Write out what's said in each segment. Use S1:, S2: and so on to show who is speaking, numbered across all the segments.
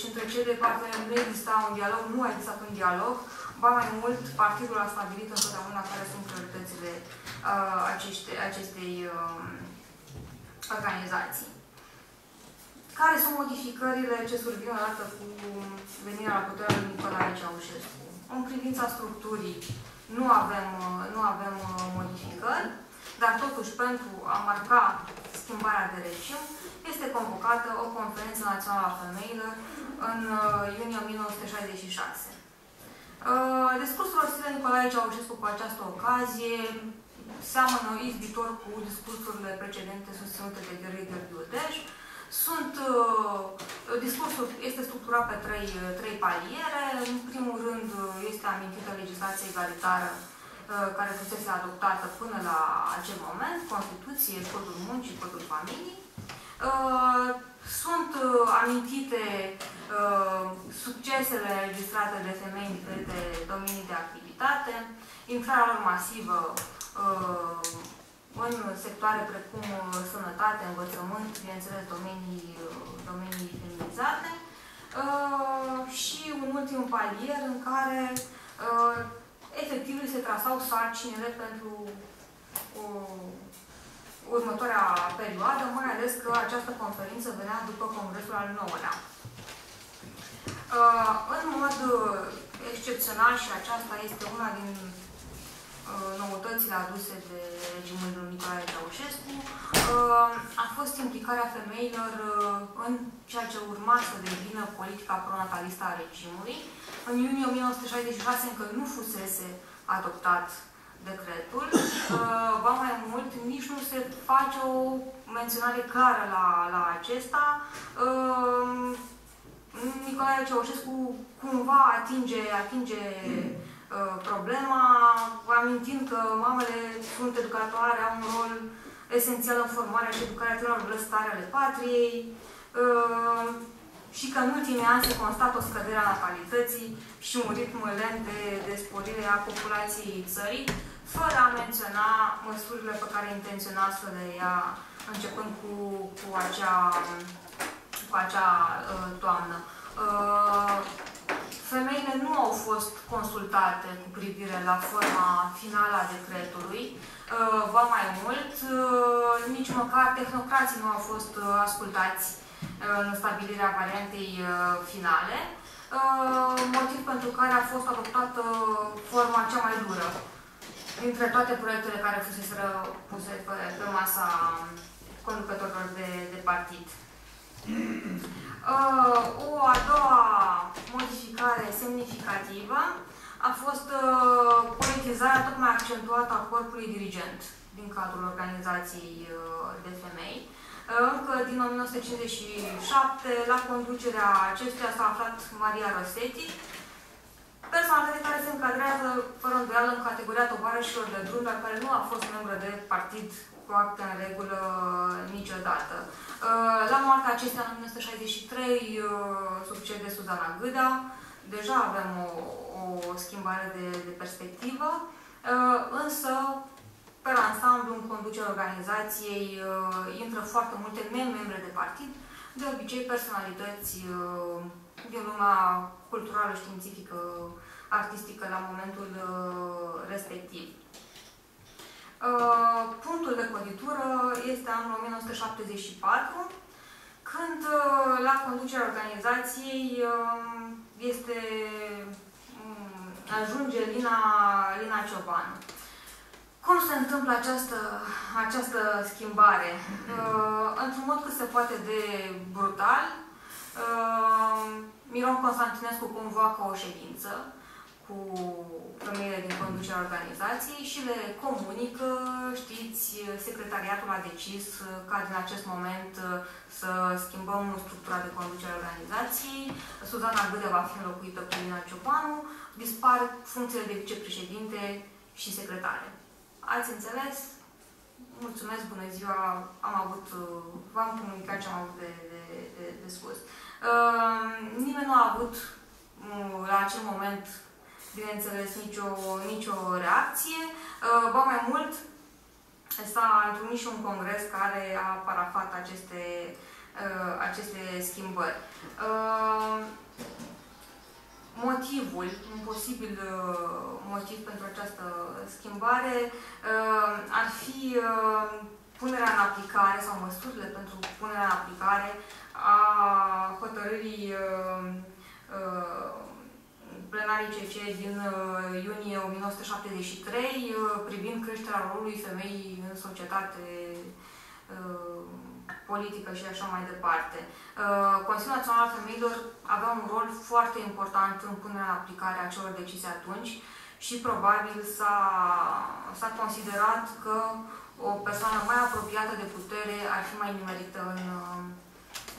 S1: deci între cei de parte nu exista un dialog, nu a existat un dialog, ba mai mult, partidul a stabilit întotdeauna care sunt prioritățile uh, acește, acestei uh, organizații. Care sunt modificările ce survin odată cu venirea la puterea lui Nicolae Ceaușescu? În privința structurii nu avem, nu avem uh, modificări, dar totuși pentru a marca schimbarea de regim este convocată o conferință națională a femeilor în uh, iunie 1966. Uh, discursul Orsile Nicolae Ceaușescu cu această ocazie seamănă izbitor cu discursurile precedente susținute de Gheorghe Gheorghe sunt, uh, discursul este structurat pe trei, uh, trei paliere. În primul rând uh, este amintită legislația egalitară care fusese adoptată până la acel moment, Constituție, Codul Muncii, Codul Familiei. Sunt amintite succesele registrate de femei în diferite domenii de activitate, intrarea lor masivă în sectoare precum uh, sănătate, învățământ, bineînțeles domenii, uh, domenii feminizate uh, și un ultim palier în care efectiv se trasau sarcinile pentru următoarea perioadă, mai ales că această conferință venea după Congresul al IX-lea. În mod excepțional și aceasta este una din Uh, noutățile aduse de regimul lui Nicolae Ceaușescu uh, a fost implicarea femeilor uh, în ceea ce urma să devină politica pronatalistă a regimului. În iunie 1966 încă nu fusese adoptat decretul. Va mai mult, nici nu se face o menționare clară la, la acesta. Nicolae Ceaușescu cumva atinge, atinge Uh, problema, amintind că mamele sunt educatoare, au un rol esențial în formarea și educarea tinerilor blăstare ale patriei uh, și că în ultimii ani se constată o scădere a natalității și un ritm lent de, de sporire a populației țării, fără a menționa măsurile pe care intenționa să le ia începând cu, cu acea, cu acea uh, toamnă. Uh, Femeile nu au fost consultate cu privire la forma finală a decretului. Uh, va mai mult, uh, nici măcar tehnocrații nu au fost uh, ascultați în stabilirea variantei finale, motiv pentru care a fost adoptată forma cea mai dură dintre toate proiectele care fusese puse pe, pe masa conducătorilor de, de partid. Uh, o a doua modificare semnificativă a fost uh, politizarea tot mai accentuată a corpului dirigent din cadrul organizației uh, de femei. Încă din 1957, la conducerea acestuia s-a aflat Maria Rosetti, personalitate care se încadrează fără îndoială în categoria tovarășilor de drum, dar care nu a fost membră de partid cu acte în regulă niciodată. Uh, la moartea acestea, în 1963, uh, succede Suzana Gâda. Deja avem o, o schimbare de, de perspectivă, uh, însă, pe ansamblu, în conducerea organizației, intră foarte multe membre de partid, de obicei personalități din lumea culturală, științifică, artistică la momentul respectiv. Uh, punctul de coditură este anul 1974, când uh, la conducerea organizației uh, este, um, ajunge Lina, Lina Ciobanu. Cum se întâmplă această, această schimbare? Într-un mod cât se poate de brutal, Miron Constantinescu convoacă o ședință cu femeile din conducerea organizației și le comunică, știți, secretariatul a decis ca din acest moment să schimbăm structura de conducere a organizației, Suzana Gâde va fi înlocuită cu Lina Ciopanu, dispar funcțiile de vicepreședinte și secretare. Ați înțeles? Mulțumesc, bună ziua, am avut, v-am comunicat ce am avut de, de, de, de spus. Uh, nimeni nu a avut uh, la acel moment bineînțeles, nicio, nicio reacție. Uh, ba mai mult, s-a întrunit și un congres care a parafat aceste, aceste schimbări. Motivul, un posibil motiv pentru această schimbare ar fi punerea în aplicare sau măsurile pentru punerea în aplicare a hotărârii plenarii CC din iunie 1973 privind creșterea rolului femeii în societate politică și așa mai departe. Consiliul Național al Femeilor avea un rol foarte important în punerea în aplicare a celor decizii atunci și probabil s-a considerat că o persoană mai apropiată de putere ar fi mai nimerită în,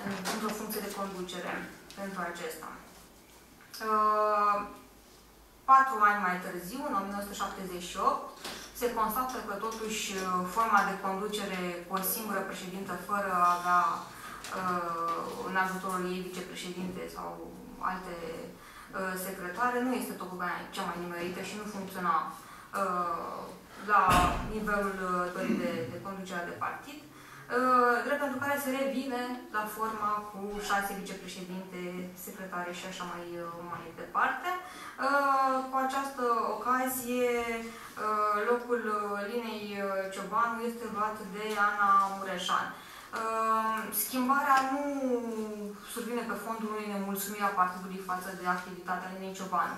S1: în, într-o funcție de conducere pentru acesta. Uh, patru ani mai târziu, în 1978, se constată că totuși uh, forma de conducere cu o singură președintă, fără a avea uh, în ajutorul ei vicepreședinte sau alte uh, secretare, nu este tocmai cea mai nimerită și nu funcționa uh, la nivelul uh, de, de conducere de partid, uh, drept pentru care se revine la forma cu șase vicepreședinte, secretare și așa mai, uh, mai departe. Cu această ocazie, locul Linei Ciobanu este luat de Ana Mureșan. Schimbarea nu survine pe fondul unei nemulțumiri a partidului față de activitatea Linei Ciobanu.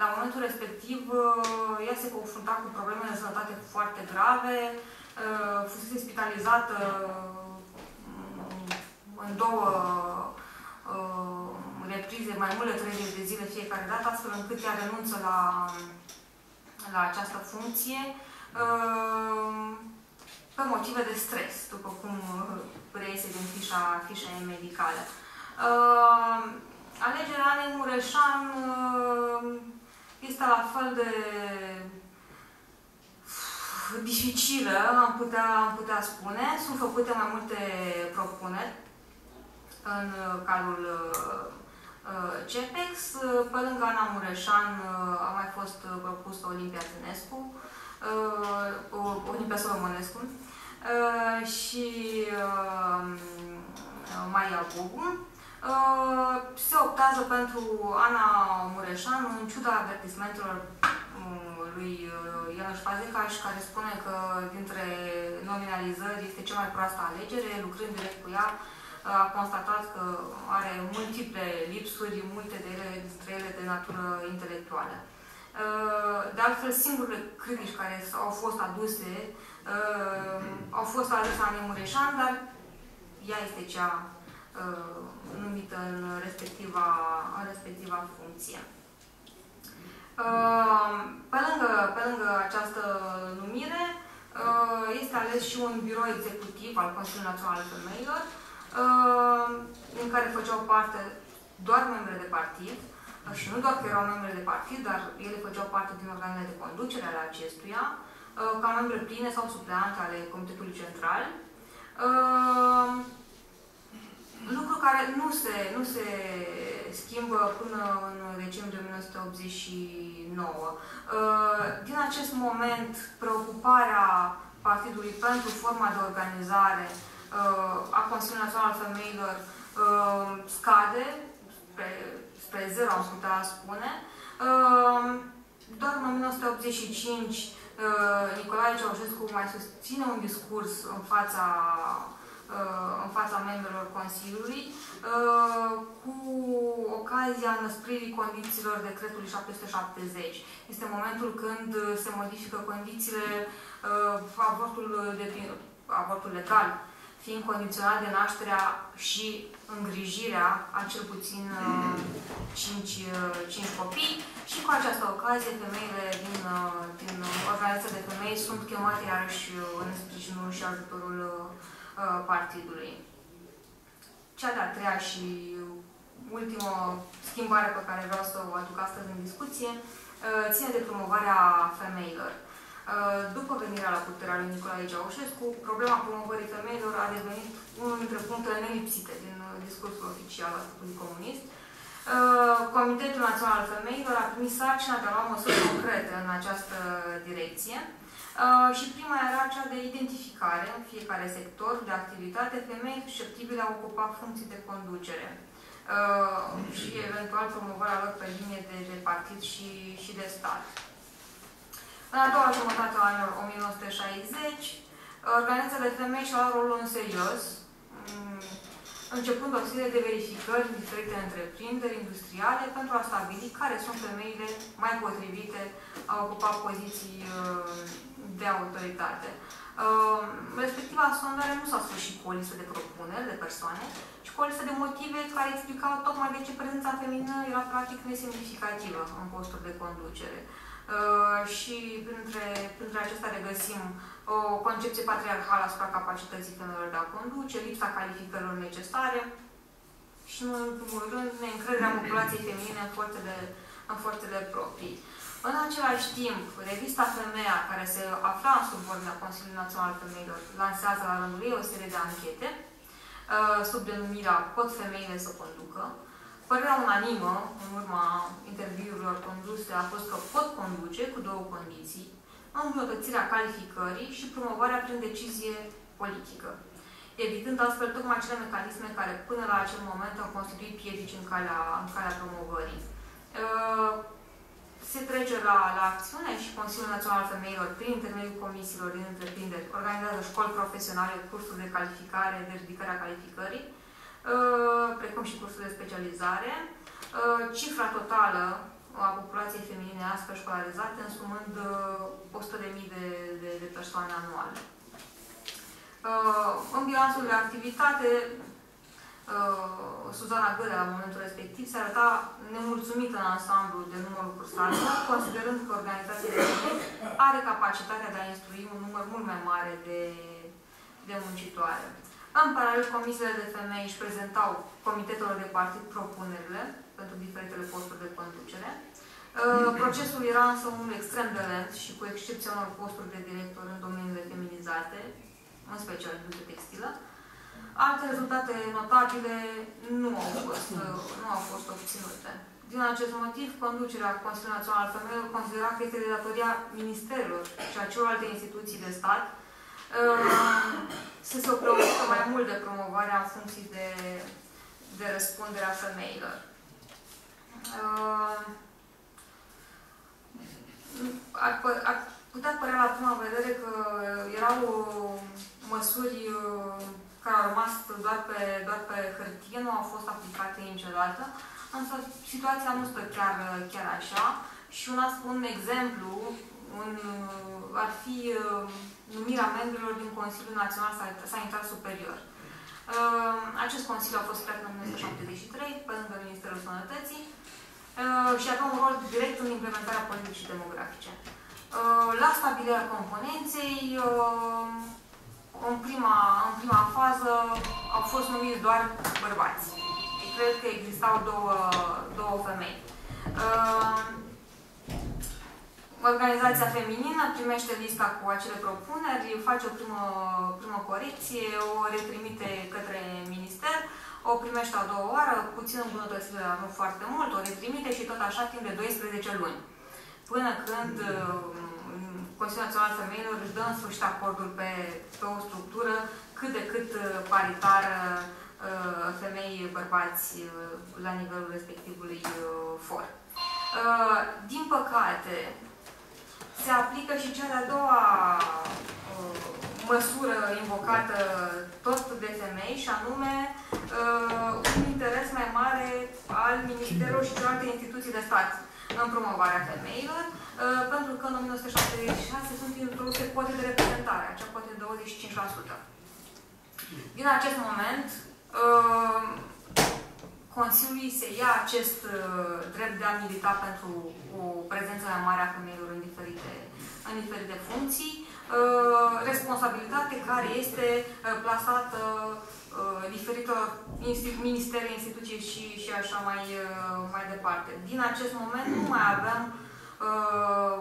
S1: La momentul respectiv, uh, ea se confrunta cu probleme de sănătate foarte grave, uh, fusese spitalizată uh, în două reprize, mai mult de 30 de zile fiecare dată, astfel încât ea renunță la, la această funcție pe motive de stres, după cum reiese din fișa, fișa medicală. Alegerea Anei Mureșan este la fel de dificilă, am putea, am putea spune. Sunt făcute mai multe propuneri în cadrul uh, CEPEX. Pe lângă Ana Mureșan uh, a mai fost propusă Olimpia Tănescu, uh, Olimpia Solomănescu și Maria Bogu. Uh, se optează pentru Ana Mureșan, în ciuda avertismentelor uh, lui uh, Ianuș Fazecaș, care spune că dintre nominalizări este cea mai proastă alegere, lucrând direct cu ea, a constatat că are multiple lipsuri, multe de ele, dintre ele de natură intelectuală. De altfel, singurele critici care au fost aduse au fost aduse Anei Mureșan, dar ea este cea numită în respectiva, în respectiva funcție. Uh, pe lângă, pe lângă această numire, uh, este ales și un birou executiv al Consiliului Național al Femeilor, uh, în care făceau parte doar membre de partid, și nu doar că erau membre de partid, dar ele făceau parte din organele de conducere ale acestuia, ca membre pline sau supleante ale Comitetului Central lucru care nu se, nu se schimbă până în decembrie 1989. Uh, din acest moment, preocuparea Partidului pentru forma de organizare uh, a Consiliului Național al Femeilor uh, scade spre, spre zero, am putea spune. Doar în 1985 Nicolae Ceaușescu mai susține un discurs în fața Uh, în fața membrilor Consiliului uh, cu ocazia năspririi condițiilor decretului 770. Este momentul când se modifică condițiile uh, avortul, de, avortul legal, fiind condiționat de nașterea și îngrijirea a cel puțin 5, 5 copii și cu această ocazie femeile din, din organizația de femei sunt chemate iarăși în sprijinul și ajutorul Uh, partidului. Cea de-a treia și ultimă schimbare pe care vreau să o aduc astăzi în discuție uh, ține de promovarea femeilor. Uh, după venirea la puterea lui Nicolae Ceaușescu, problema promovării femeilor a devenit unul dintre punctele nelipsite din discursul oficial al statului comunist. Comitetul Național al Femeilor a primit sarcina de a lua măsuri concrete în această direcție. Uh, și prima era cea de identificare în fiecare sector de activitate femei susceptibile a ocupa funcții de conducere uh, și eventual promovarea lor pe linie de, de partid și, și de stat. În a doua jumătate a anilor 1960, organizațiile femei și-au luat rolul în serios, mm, începând o serie de verificări în diferite întreprinderi industriale pentru a stabili care sunt femeile mai potrivite a ocupa poziții uh, de autoritate. Uh, respectiva sondare nu s-a sfârșit cu o listă de propuneri de persoane, ci cu o listă de motive care explicau tocmai de ce prezența feminină era practic nesemnificativă în posturi de conducere. Uh, și printre, printre acestea regăsim o concepție patriarhală asupra capacității femeilor de a conduce, lipsa calificărilor necesare și, în ultimul rând, neîncrederea populației feminine în forțele, în forțele proprii. În același timp, revista Femeia, care se afla în subordinea Consiliului Național al Femeilor, lansează la rândul ei o serie de anchete uh, sub denumirea Pot femeile să conducă. Părerea unanimă, în urma interviurilor conduse, a fost că pot conduce cu două condiții, îmbunătățirea calificării și promovarea prin decizie politică, evitând astfel tocmai acele mecanisme care până la acel moment au constituit piedici în calea, în calea promovării. Uh, se trece la, la acțiune și Consiliul Național al Femeilor, prin intermediul comisiilor din întreprinderi, organizează școli profesionale, cursuri de calificare, de ridicare a calificării, uh, precum și cursuri de specializare. Uh, cifra totală a populației feminine astfel școlarizate, însumând 100.000 uh, de, de, de persoane anuale. În bilanțul de activitate, uh, Suzana Gâle, la momentul respectiv, se arăta nemulțumită în ansamblu de numărul cursanților, considerând că organizația de are capacitatea de a instrui un număr mult mai mare de, de muncitoare. În paralel, comisiile de femei își prezentau comitetelor de partid propunerile pentru diferitele posturi de conducere. Uh, procesul era însă unul extrem de lent și cu excepția unor posturi de director în domeniile feminizate, în special industrie textilă, Alte rezultate notabile nu au fost, nu au fost obținute. Din acest motiv, conducerea Consiliului Național al Femeilor considera că este de datoria ministerilor și a celorlalte instituții de stat uh, să se preocupe mai mult de promovarea în funcții de, de răspundere a femeilor. Uh, ar, ar putea părea la prima vedere că erau măsuri uh, care au rămas doar pe, doar pe hârtie, nu au fost aplicate niciodată, însă situația nu stă chiar, chiar așa și un, un exemplu un, ar fi uh, numirea membrilor din Consiliul Național Sanitar Superior. Uh, acest Consiliu a fost creat în 1973, pe lângă Ministerul Sănătății, uh, și avea un rol direct în implementarea politicii demografice. La stabilirea componenței, în prima, în prima fază au fost numiți doar bărbați. Cred că existau două, două femei. Uh, organizația feminină primește lista cu acele propuneri, face o primă, primă corecție, o retrimite către minister, o primește a doua oară, puțin îmbunătățire, dar nu foarte mult, o retrimite și tot așa timp de 12 luni. Până când uh, Consiliul Național al Femeilor își dă în sfârșit acordul pe, pe o structură cât de cât uh, paritară uh, femei-bărbați uh, la nivelul respectivului for. Din păcate, se aplică și cea de-a doua măsură invocată tot de femei și anume un interes mai mare al Ministerului și celelalte instituții de stat în promovarea femeilor, uh, pentru că în 1976 sunt introduse cote de reprezentare, acea cote de 25%. Din acest moment, uh, Consiliului se ia acest uh, drept de a milita pentru o prezență mai mare a femeilor în diferite, în diferite funcții, responsabilitate care este plasată Uh, diferitor ministere, instituții și, și așa mai, uh, mai departe. Din acest moment nu mai avem uh,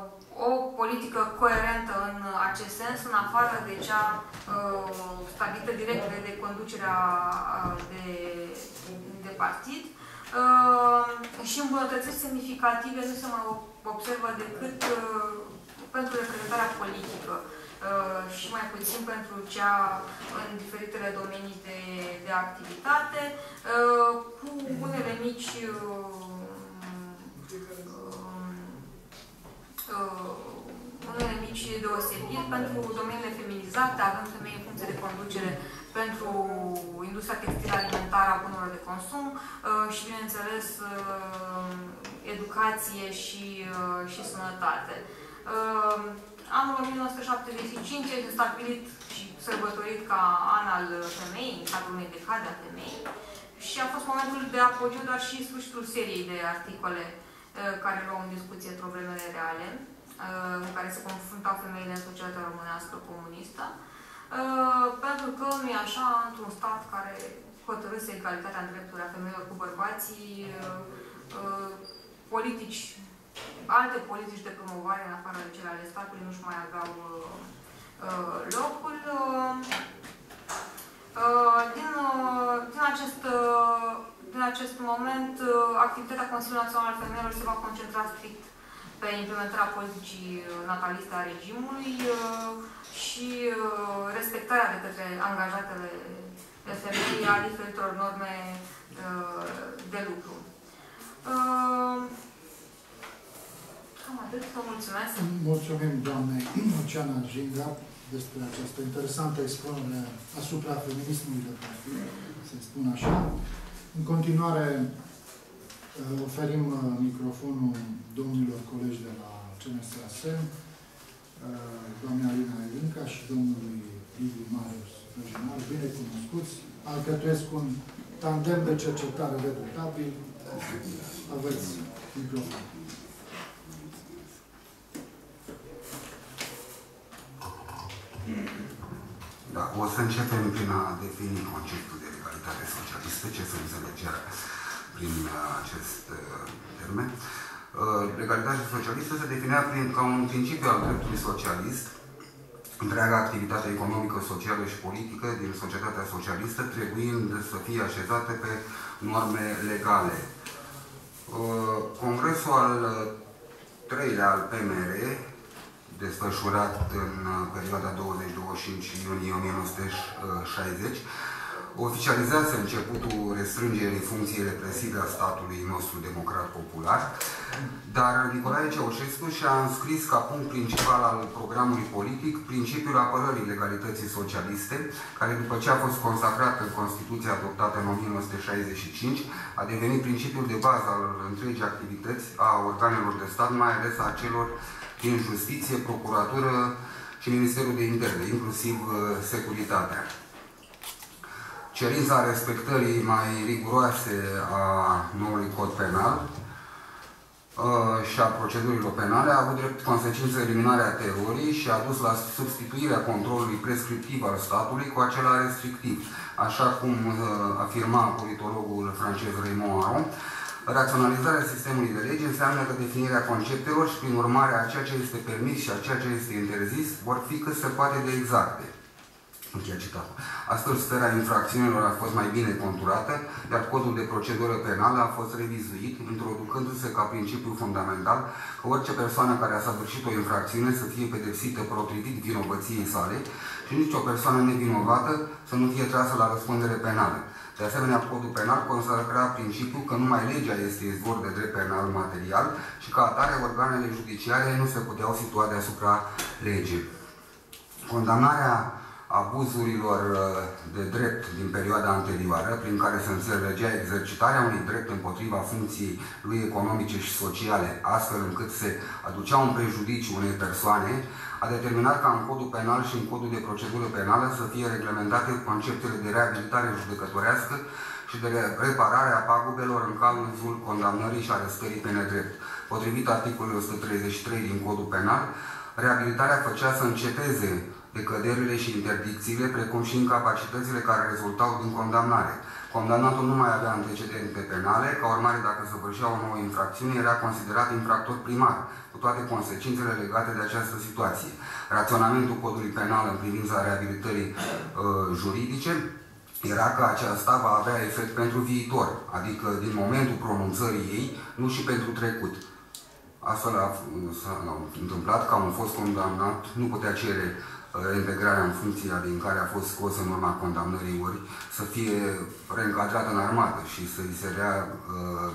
S1: o politică coerentă în acest sens, în afară de cea uh, stabilită direct de, de conducerea uh, de, de partid. Uh, și îmbunătățiri semnificative nu se mai observă decât uh, pentru reprezentarea politică uh, și mai puțin pentru cea în diferitele domenii de, de activitate, uh, cu unele mici unele mici deosebiri pentru domeniile feminizate, avem femei în funcție de conducere pentru industria textilă alimentară a bunurilor de consum uh, și, bineînțeles, uh, educație și, uh, și sănătate. Anul 1975 este stabilit și sărbătorit ca an al femeii, în cadrul unei decade a femeii, și a fost momentul de apogeu, dar și sfârșitul seriei de articole care luau în discuție problemele reale, în care se confruntau femeile în societatea românească comunistă. Uh, pentru că nu e așa, într-un stat care hotărâse egalitatea în drepturile femeilor cu bărbații, uh, uh, politici, alte politici de promovare în afară de cele ale statului nu-și mai aveau locul. Din, din, acest, din acest moment, activitatea Consiliului Național al Femeilor se va concentra strict pe implementarea politicii nataliste a regimului, și uh, respectarea de către angajatele de femei a diferitor norme uh, de lucru. Uh, cam atât, vă mulțumesc.
S2: Mulțumim, doamne Luciana Jinga, despre această interesantă expunere asupra feminismului de partid, să spun așa. În continuare, oferim microfonul domnilor colegi de la CNSAS, doamna Alina Ilinca și domnului Liviu Marius Răjinar, bine cunoscuți, alcătuiesc un tandem de cercetare redutabil. Aveți microfon.
S3: Da, o să începem prin a defini conceptul de legalitate socialistă, ce se înțelege prin acest uh, termen. Uh, legalitatea socialistă se definea prin, ca un principiu al dreptului socialist. Întreaga activitate economică, socială și politică din societatea socialistă trebuind să fie așezată pe norme legale. Uh, congresul al treilea al PMR, desfășurat în perioada 20-25 iunie 1960, oficializează începutul restrângerii funcției represive a statului nostru democrat popular, dar Nicolae Ceaușescu și-a înscris ca punct principal al programului politic principiul apărării legalității socialiste, care după ce a fost consacrat în Constituția adoptată în 1965, a devenit principiul de bază al întregii activități a organelor de stat, mai ales a celor din justiție, procuratură și Ministerul de Interne, inclusiv uh, securitatea. Cerința respectării mai riguroase a noului cod penal uh, și a procedurilor penale a avut drept consecință eliminarea terorii și a dus la substituirea controlului prescriptiv al statului cu acela restrictiv, așa cum uh, afirma politologul francez Raymond Aron, Raționalizarea sistemului de lege înseamnă că definirea conceptelor și, prin urmare, a ceea ce este permis și a ceea ce este interzis vor fi cât se poate de exacte. Încheia citatul. Astfel, sfera infracțiunilor a fost mai bine conturată, iar codul de procedură penală a fost revizuit, introducându-se ca principiu fundamental că orice persoană care a săvârșit o infracțiune să fie pedepsită potrivit vinovăției sale și nici o persoană nevinovată să nu fie trasă la răspundere penală. De asemenea, codul penal consacra principiul că numai legea este izvor de drept penal material și ca atare organele judiciare nu se puteau situa deasupra legii. Condamnarea abuzurilor uh, de drept din perioada anterioară, prin care se înțelegea exercitarea unui drept împotriva funcției lui economice și sociale, astfel încât se aducea un prejudiciu unei persoane, a determinat ca în codul penal și în codul de procedură penală să fie reglementate conceptele de reabilitare judecătorească și de reparare a pagubelor în cazul condamnării și arestării pe nedrept. Potrivit articolului 133 din codul penal, reabilitarea făcea să înceteze decăderile și interdicțiile, precum și incapacitățile care rezultau din condamnare. Condamnatul nu mai avea antecedente penale, ca urmare dacă săvârșea o nouă infracțiune, era considerat infractor primar, cu toate consecințele legate de această situație. Raționamentul codului penal în privința reabilitării uh, juridice era că aceasta va avea efect pentru viitor, adică din momentul pronunțării ei, nu și pentru trecut. Astfel s-a întâmplat că un fost condamnat nu putea cere reintegrarea în funcția din care a fost scos în urma condamnării ori să fie reîncadrat în armată și să-i se dea uh,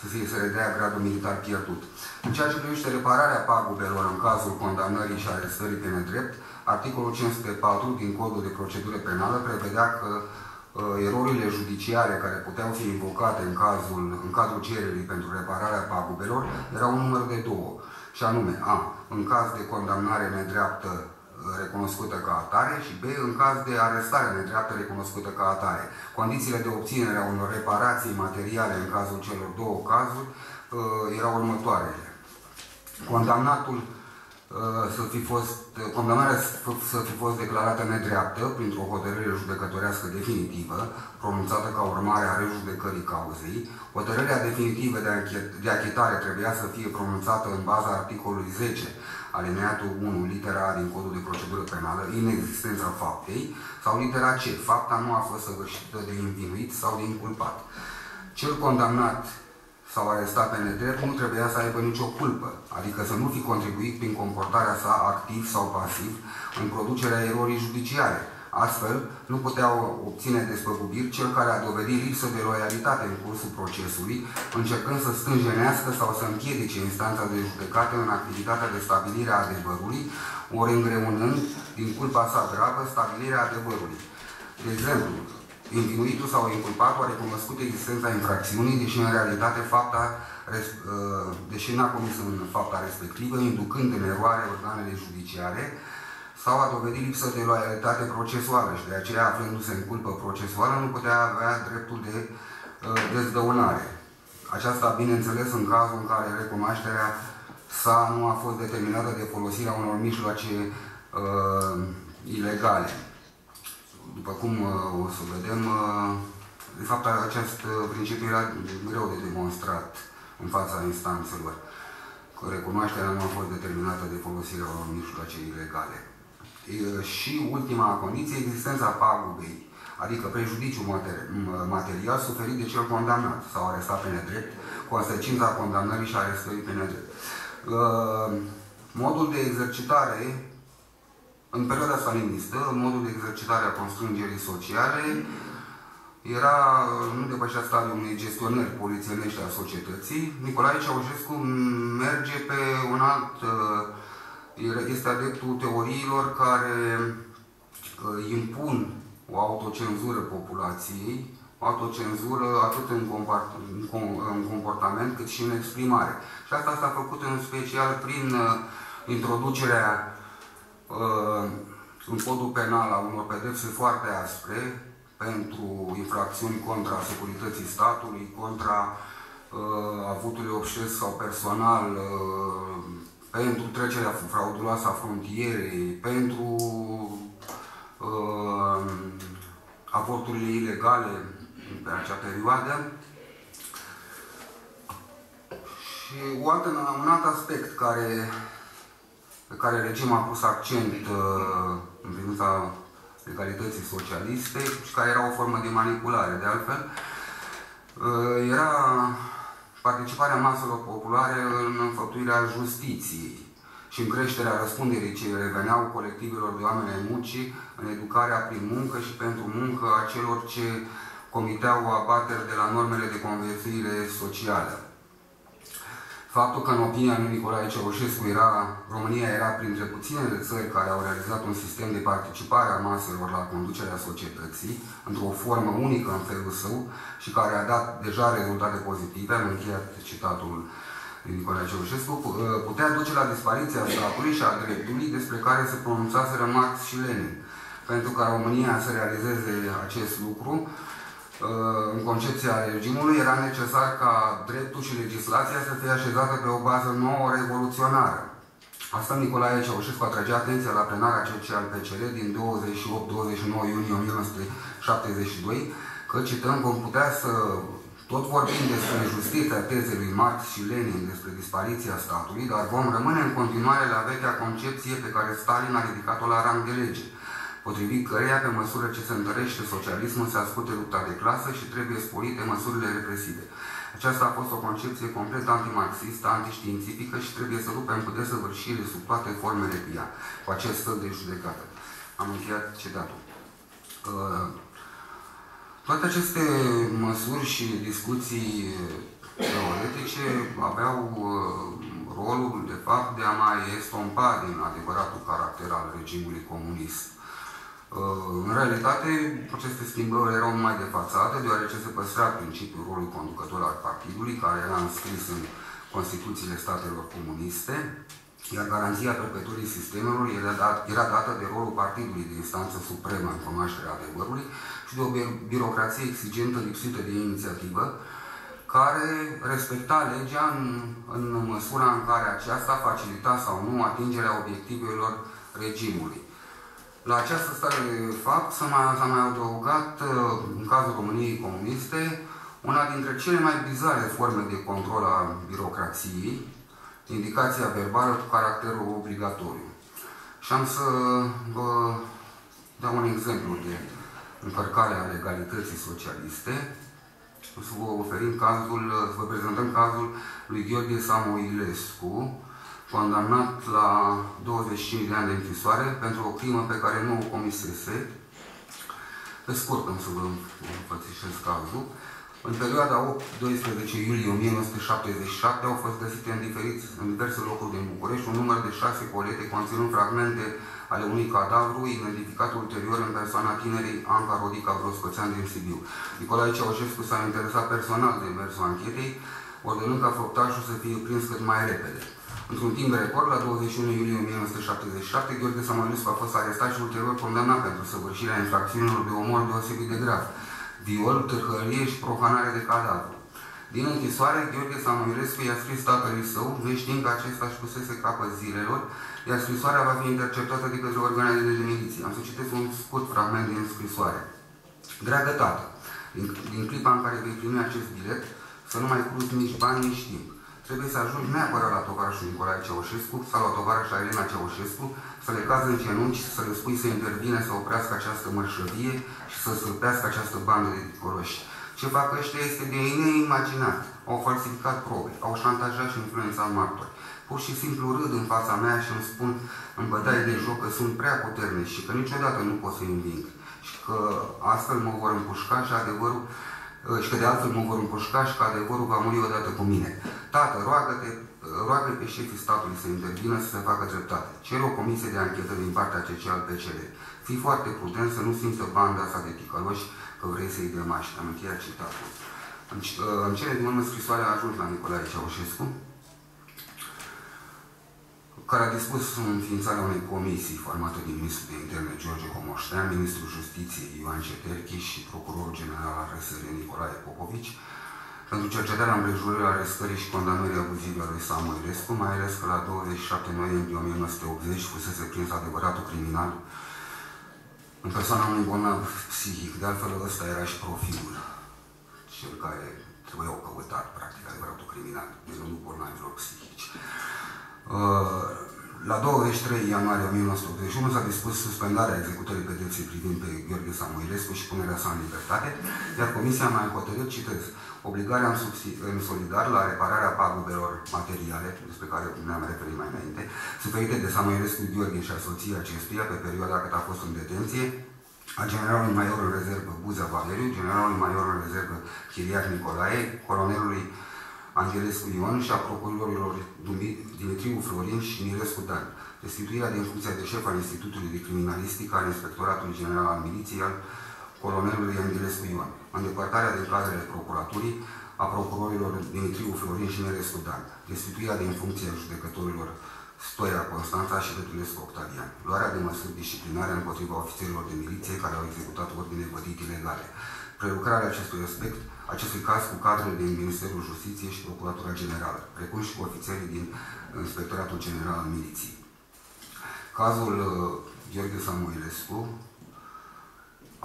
S3: să fie să redea gradul militar pierdut. În ceea ce privește repararea pagubelor în cazul condamnării și arestării pe nedrept, articolul 504 din Codul de Procedură Penală prevedea că uh, erorile judiciare care puteau fi invocate în, cazul, în cadrul cererii pentru repararea pagubelor erau un număr de două, și anume A. În caz de condamnare nedreaptă recunoscută ca atare și B. în caz de arestare nedreaptă recunoscută ca atare. Condițiile de obținere a unor reparații materiale în cazul celor două cazuri uh, erau următoarele. Condamnatul uh, să fi fost, condamnarea să fi fost declarată nedreaptă printr-o hotărâre judecătorească definitivă, pronunțată ca urmare a rejudecării cauzei. Hotărârea definitivă de achitare trebuia să fie pronunțată în baza articolului 10 alineatul 1, litera A din codul de procedură penală, inexistența faptei, sau litera C, fapta nu a fost săvârșită de invinuit sau de inculpat. Cel condamnat sau arestat pe nedrept nu trebuia să aibă nicio culpă, adică să nu fi contribuit prin comportarea sa activ sau pasiv în producerea erorii judiciare, Astfel, nu puteau obține despăgubiri cel care a dovedit lipsă de loialitate în cursul procesului, încercând să stânjenească sau să împiedice instanța de judecată în activitatea de stabilire a adevărului, ori îngreunând, din culpa sa gravă, stabilirea adevărului. De exemplu, invinuitul sau inculpatul a recunoscut existența infracțiunii, deși în realitate fapta, uh, deși n-a comis în fapta respectivă, inducând în eroare organele judiciare, sau a dovedit lipsă de loialitate procesuală și de aceea, aflându-se în culpă procesuală, nu putea avea dreptul de uh, dezgăunare. Aceasta, bineînțeles, în cazul în care recunoașterea sa nu a fost determinată de folosirea unor mijloace uh, ilegale. După cum uh, o să vedem, uh, de fapt, acest uh, principiu era greu de demonstrat în fața instanțelor. Că recunoașterea nu a fost determinată de folosirea unor mijloace ilegale și ultima condiție, existența pagubei, adică prejudiciul material suferit de cel condamnat sau arestat pe nedrept, consecința condamnării și arestării pe nedrept. Modul de exercitare, în perioada stalinistă, modul de exercitare a constrângerii sociale era, nu depășea stadiul unei gestionări polițienești a societății. Nicolae Ceaușescu merge pe un alt uh, este adeptul teoriilor care uh, impun o autocenzură populației, o autocenzură atât în, în comportament cât și în exprimare. Și asta s-a făcut în special prin uh, introducerea uh, în codul penal a unor pedepse foarte aspre pentru infracțiuni contra securității statului, contra uh, avutului obșesc sau personal, uh, pentru trecerea frauduloasă a frontierei, pentru uh, avorturile ilegale pe acea perioadă. Și o altă, un alt aspect care, pe care regimul a pus accent uh, în privința legalității socialiste și care era o formă de manipulare, de altfel, uh, era participarea maselor populare în înfăptuirea justiției și în creșterea răspunderii ce reveneau colectivelor de oameni ai muncii în educarea prin muncă și pentru muncă a celor ce comiteau abateri de la normele de conviețuire socială. Faptul că, în opinia lui Nicolae Ceaușescu, era, România era printre puținele țări care au realizat un sistem de participare a maselor la conducerea societății, într-o formă unică în felul său și care a dat deja rezultate pozitive, am încheiat citatul lui Nicolae Ceaușescu, putea duce la dispariția statului și a dreptului despre care se pronunțaseră Marx și Lenin. Pentru ca România să realizeze acest lucru, în concepția regimului era necesar ca dreptul și legislația să fie așezată pe o bază nouă revoluționară. Asta Nicolae Ceaușescu atragea atenția la plenara CC al PCR din 28-29 iunie 1972, că, cităm, vom putea să tot vorbim despre justiția tezei lui Marx și Lenin despre dispariția statului, dar vom rămâne în continuare la vechea concepție pe care Stalin a ridicat-o la rang de lege potrivit căreia, pe măsură ce se întărește socialismul, se ascute lupta de clasă și trebuie sporite măsurile represive. Aceasta a fost o concepție complet antimarxistă, antiștiințifică și trebuie să lupem cu desăvârșire sub toate formele de ea, cu acest săl de judecată. Am încheiat citatul. Uh, toate aceste măsuri și discuții teoretice aveau uh, rolul, de fapt, de a mai estompa din adevăratul caracter al regimului comunist. Uh, în realitate, aceste schimbări erau mai de fațadă, deoarece se păstra principiul rolului conducător al partidului, care era înscris în Constituțiile statelor comuniste, iar garanția perpetuării sistemelor era, dat, era dată de rolul partidului de instanță supremă în cunoașterea adevărului și de o birocrație exigentă lipsită de inițiativă, care respecta legea în, în măsura în care aceasta facilita sau nu atingerea obiectivelor regimului. La această stare de fapt s-a mai, mai adăugat, uh, în cazul României comuniste, una dintre cele mai bizare forme de control a birocrației, indicația verbală cu caracterul obligatoriu. Și am să vă dau un exemplu de încărcare a legalității socialiste. O să vă oferim cazul, să vă prezentăm cazul lui Gheorghe Samoilescu, condamnat la 25 de ani de închisoare pentru o crimă pe care nu o comisese. Pe scurt, am să vă înfățișez cazul. În perioada 8-12 iulie 1977 au fost găsite în, diferiți, în diverse locuri din București un număr de șase colete conținând fragmente ale unui cadavru identificat ulterior în persoana tinerii Anca Rodica Vroscoțean din Sibiu. Nicolae Ceaușescu s-a interesat personal de mersul anchetei, ordonând ca făptașul să fie prins cât mai repede. Într-un timp record, la 21 iulie 1977, Gheorghe Samoilescu a fost arestat și ulterior condamnat pentru săvârșirea infracțiunilor de omor deosebit de grav viol, târhărie și profanare de cadavru. Din închisoare, Gheorghe Samoilescu i-a scris tatălui său, neștiind că acesta își pusese capăt zilelor, iar scrisoarea va fi interceptată de către organele de miliție. Am să citesc un scurt fragment din scrisoare. Dragă tată, din, din clipa în care vei primi acest bilet, să nu mai cruzi nici bani, nici timp. Trebuie să ajungi neapărat la tovarășul Nicolae Ceaușescu sau la tovarășa Elena Ceaușescu, să le cază în genunchi, să le spui să intervine, să oprească această mărșăvie și să sălpească această bandă de coroși. Ce fac ăștia este de neimaginat. Au falsificat probe, au șantajat și influențat martori. Pur și simplu râd în fața mea și îmi spun în bătaie de joc că sunt prea puternici și că niciodată nu pot să-i înving. Și că astfel mă vor împușca și adevărul și că de altfel mă vor împușca și că adevărul va muri odată cu mine. Tată, roagă-te, roagă pe șefii statului să intervină să se facă dreptate. Cer o comisie de anchetă din partea CCL PCL. Fii foarte prudent să nu simtă banda asta de ticăloși că vrei să-i demași. Am încheiat citatul. În, în cele din urmă scrisoarea a ajuns la Nicolae Ceaușescu, care a dispus înființarea unei comisii formată din ministrul de interne George Comoștean, ministrul justiției Ioan Ceterchi și procurorul general al RSR Nicolae Popovici, pentru cercetarea împrejurării arestării și condamnării abuzive a lui Samuelescu, mai ales că la 27 noiembrie 1980 fusese prins adevăratul criminal în persoana unui bolnav psihic. De altfel, ăsta era și profilul, cel care trebuiau căutat, practic, adevăratul criminal, de nu bolnavilor psihici. Uh, la 23 ianuarie 1981 s-a dispus suspendarea executării pedepsei privind pe Gheorghe Samoilescu și punerea sa în libertate, iar Comisia a mai hotărât, citez, obligarea în, în solidar la repararea pagubelor materiale, despre care ne-am referit mai înainte, suferite de Samoilescu Gheorghe și a soției acestuia pe perioada cât a fost în detenție, a generalului major în rezervă Buza Valeriu, generalului major în rezervă Chiriac Nicolae, colonelului Angelescu Ion și a procurorilor Dimitriu Florin și Mirescu Dan, restituirea din funcția de șef al Institutului de Criminalistică al Inspectoratului General al Miliției al colonelului Angelescu Ion, îndepărtarea din cadrele procuraturii a procurorilor Dimitriu Florin și Mirescu Dan, restituirea din funcția judecătorilor Stoia Constanța și Petulescu Octavian, luarea de măsuri disciplinare împotriva ofițerilor de miliție care au executat ordine pătite ilegale, prelucrarea acestui aspect acestui caz cu cadrele din Ministerul Justiției și Procuratura Generală, precum și cu ofițerii din Inspectoratul General al Miliției. Cazul uh, Gheorghe Samuilescu,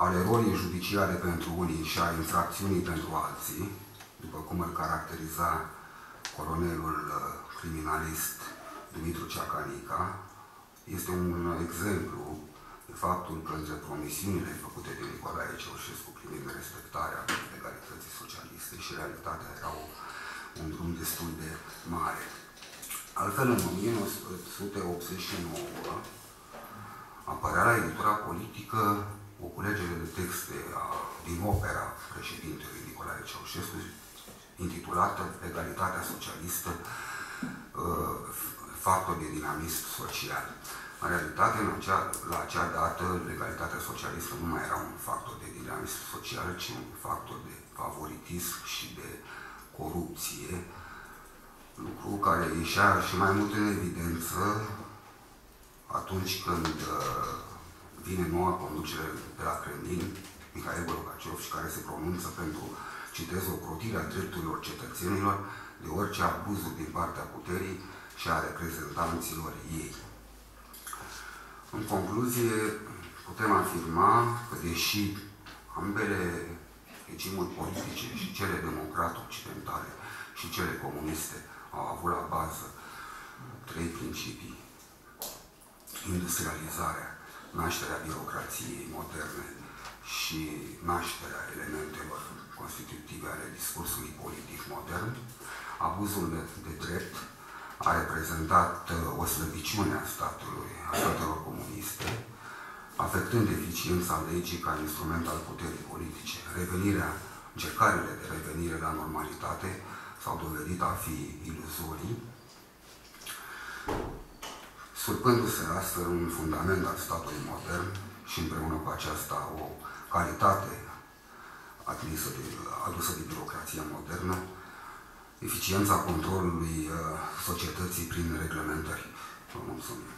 S3: al erorii judiciare pentru unii și a infracțiunii pentru alții, după cum îl caracteriza colonelul uh, criminalist Dumitru Ceacanica, este un exemplu faptul că între promisiunile făcute de Nicolae Ceaușescu privind respectarea legalității socialiste și realitatea erau un drum destul de mare. Altfel, în 1989 apărea la editura politică o culegere de texte a, din opera președintelui Nicolae Ceaușescu, intitulată Egalitatea socialistă, uh, factor de dinamism social. În realitate, în acea, la acea dată, legalitatea socialistă nu mai era un factor de dinamism social, ci un factor de favoritism și de corupție, lucru care ieșea și mai mult în evidență atunci când uh, vine noua conducere de la Kremlin, Mihail Gorbaciov, și care se pronunță pentru, citez, ocrotirea drepturilor cetățenilor de orice abuzuri din partea puterii și a reprezentanților ei. În concluzie, putem afirma că deși ambele regimuri politice și cele democrat-occidentale și cele comuniste au avut la bază trei principii. Industrializarea, nașterea birocrației moderne și nașterea elementelor constitutive ale discursului politic modern, abuzul de, de drept a reprezentat uh, o slăbiciune a statului, a statelor comuniste, afectând eficiența legii ca instrument al puterii politice. Revenirea, încercările de revenire la normalitate s-au dovedit a fi iluzorii, surpându-se astfel un fundament al statului modern și împreună cu aceasta o calitate adusă de, adusă de birocrația modernă, eficiența controlului uh, societății prin reglementări. Vă mulțumim.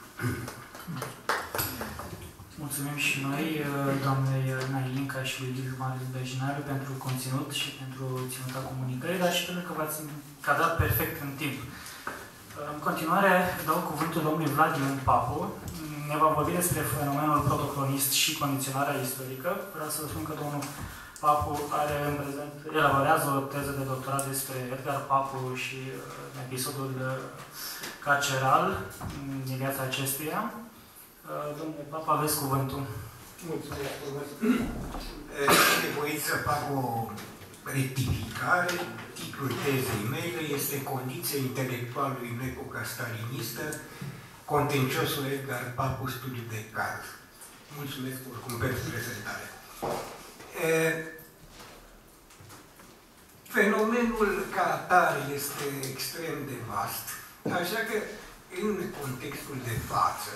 S4: Mulțumim și noi, uh, doamnei Nailinca și lui Liviu Marius Bejinariu, pentru conținut și pentru ținuta comunicării, dar și pentru că v-ați cadrat perfect în timp. În continuare, dau cuvântul domnului Vladimir Papu. Ne va vorbi despre fenomenul protocronist și condiționarea istorică. Vreau să vă spun că domnul Papu are în prezent, elaborează o teză de doctorat despre Edgar Papu și uh, episodul uh, carceral din viața acestuia. Uh, domnule Papu, aveți cuvântul.
S5: Mulțumesc frumos. Trebuie să fac o rectificare. Titlul tezei mele este Condiția intelectualului în epoca stalinistă, contenciosul Edgar Papu, studiu de caz. Mulțumesc oricum pentru prezentare. Fenomenul ca atare este extrem de vast, așa că în contextul de față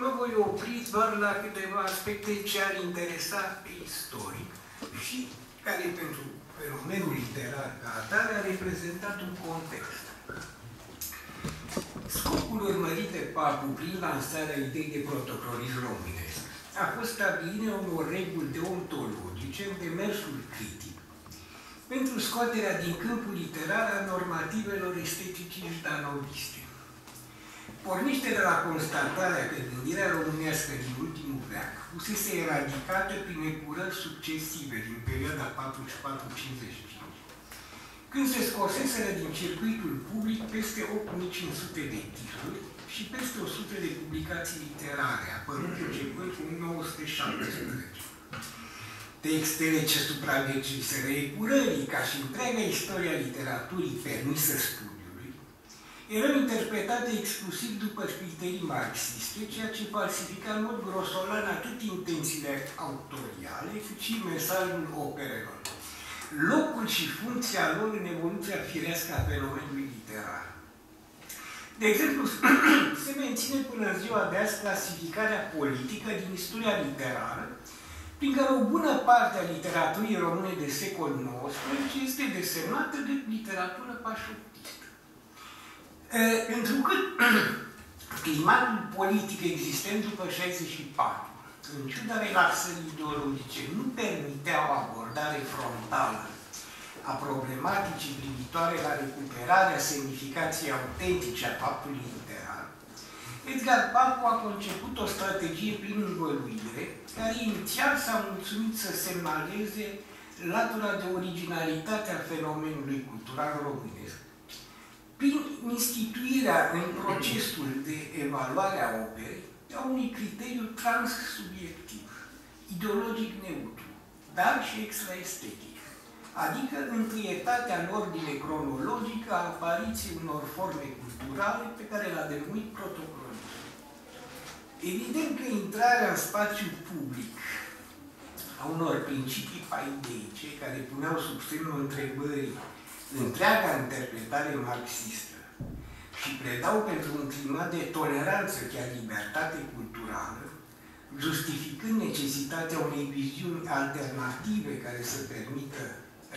S5: mă voi opri doar la câteva aspecte ce ar interesa pe istoric și care pentru fenomenul literar ca atare a reprezentat un context. Scopul urmărit de Papu prin lansarea ideii de protocrolism românesc a fost stabilirea unor reguli deontologice în demersul critic pentru scoaterea din câmpul literar a normativelor estetici danobiste. Porniște de la constatarea că gândirea românească din ultimul veac fusese eradicată prin epurări succesive din perioada 44-55, când se scoseseră din circuitul public peste 8500 de titluri și peste 100 de publicații literare, apărute începând cu 1917. Textele ce supraviețuiseră epurării, ca și întreaga istoria literaturii permisă studiului, erau interpretate exclusiv după criterii marxiste, ceea ce falsifica în mod grosolan atât intențiile autoriale, cât și mesajul operelor, locul și funcția lor în evoluția firească a fenomenului literar. De exemplu, se menține până în ziua de azi clasificarea politică din istoria literară, prin care o bună parte a literaturii române de secol XIX este desemnată de literatură pașoptistă. Întrucât climatul politic existent după 64, în ciuda relaxării ideologice, nu permitea o abordare frontală a problematicii privitoare la recuperarea semnificației autentice a faptului literar, Edgar Papu a conceput o strategie prin învăluire, care inițial s-a mulțumit să semnaleze latura de originalitate a fenomenului cultural românesc, prin instituirea în procesul de evaluare a operei a unui criteriu transsubiectiv, ideologic neutru, dar și extraestetic, adică întâietatea în ordine cronologică a apariției unor forme culturale pe care le-a denumit protocronism. Evident că intrarea în spațiu public a unor principii paideice care puneau sub semnul întrebării întreaga interpretare marxistă și predau pentru un climat de toleranță, chiar libertate culturală, justificând necesitatea unei viziuni alternative care să permită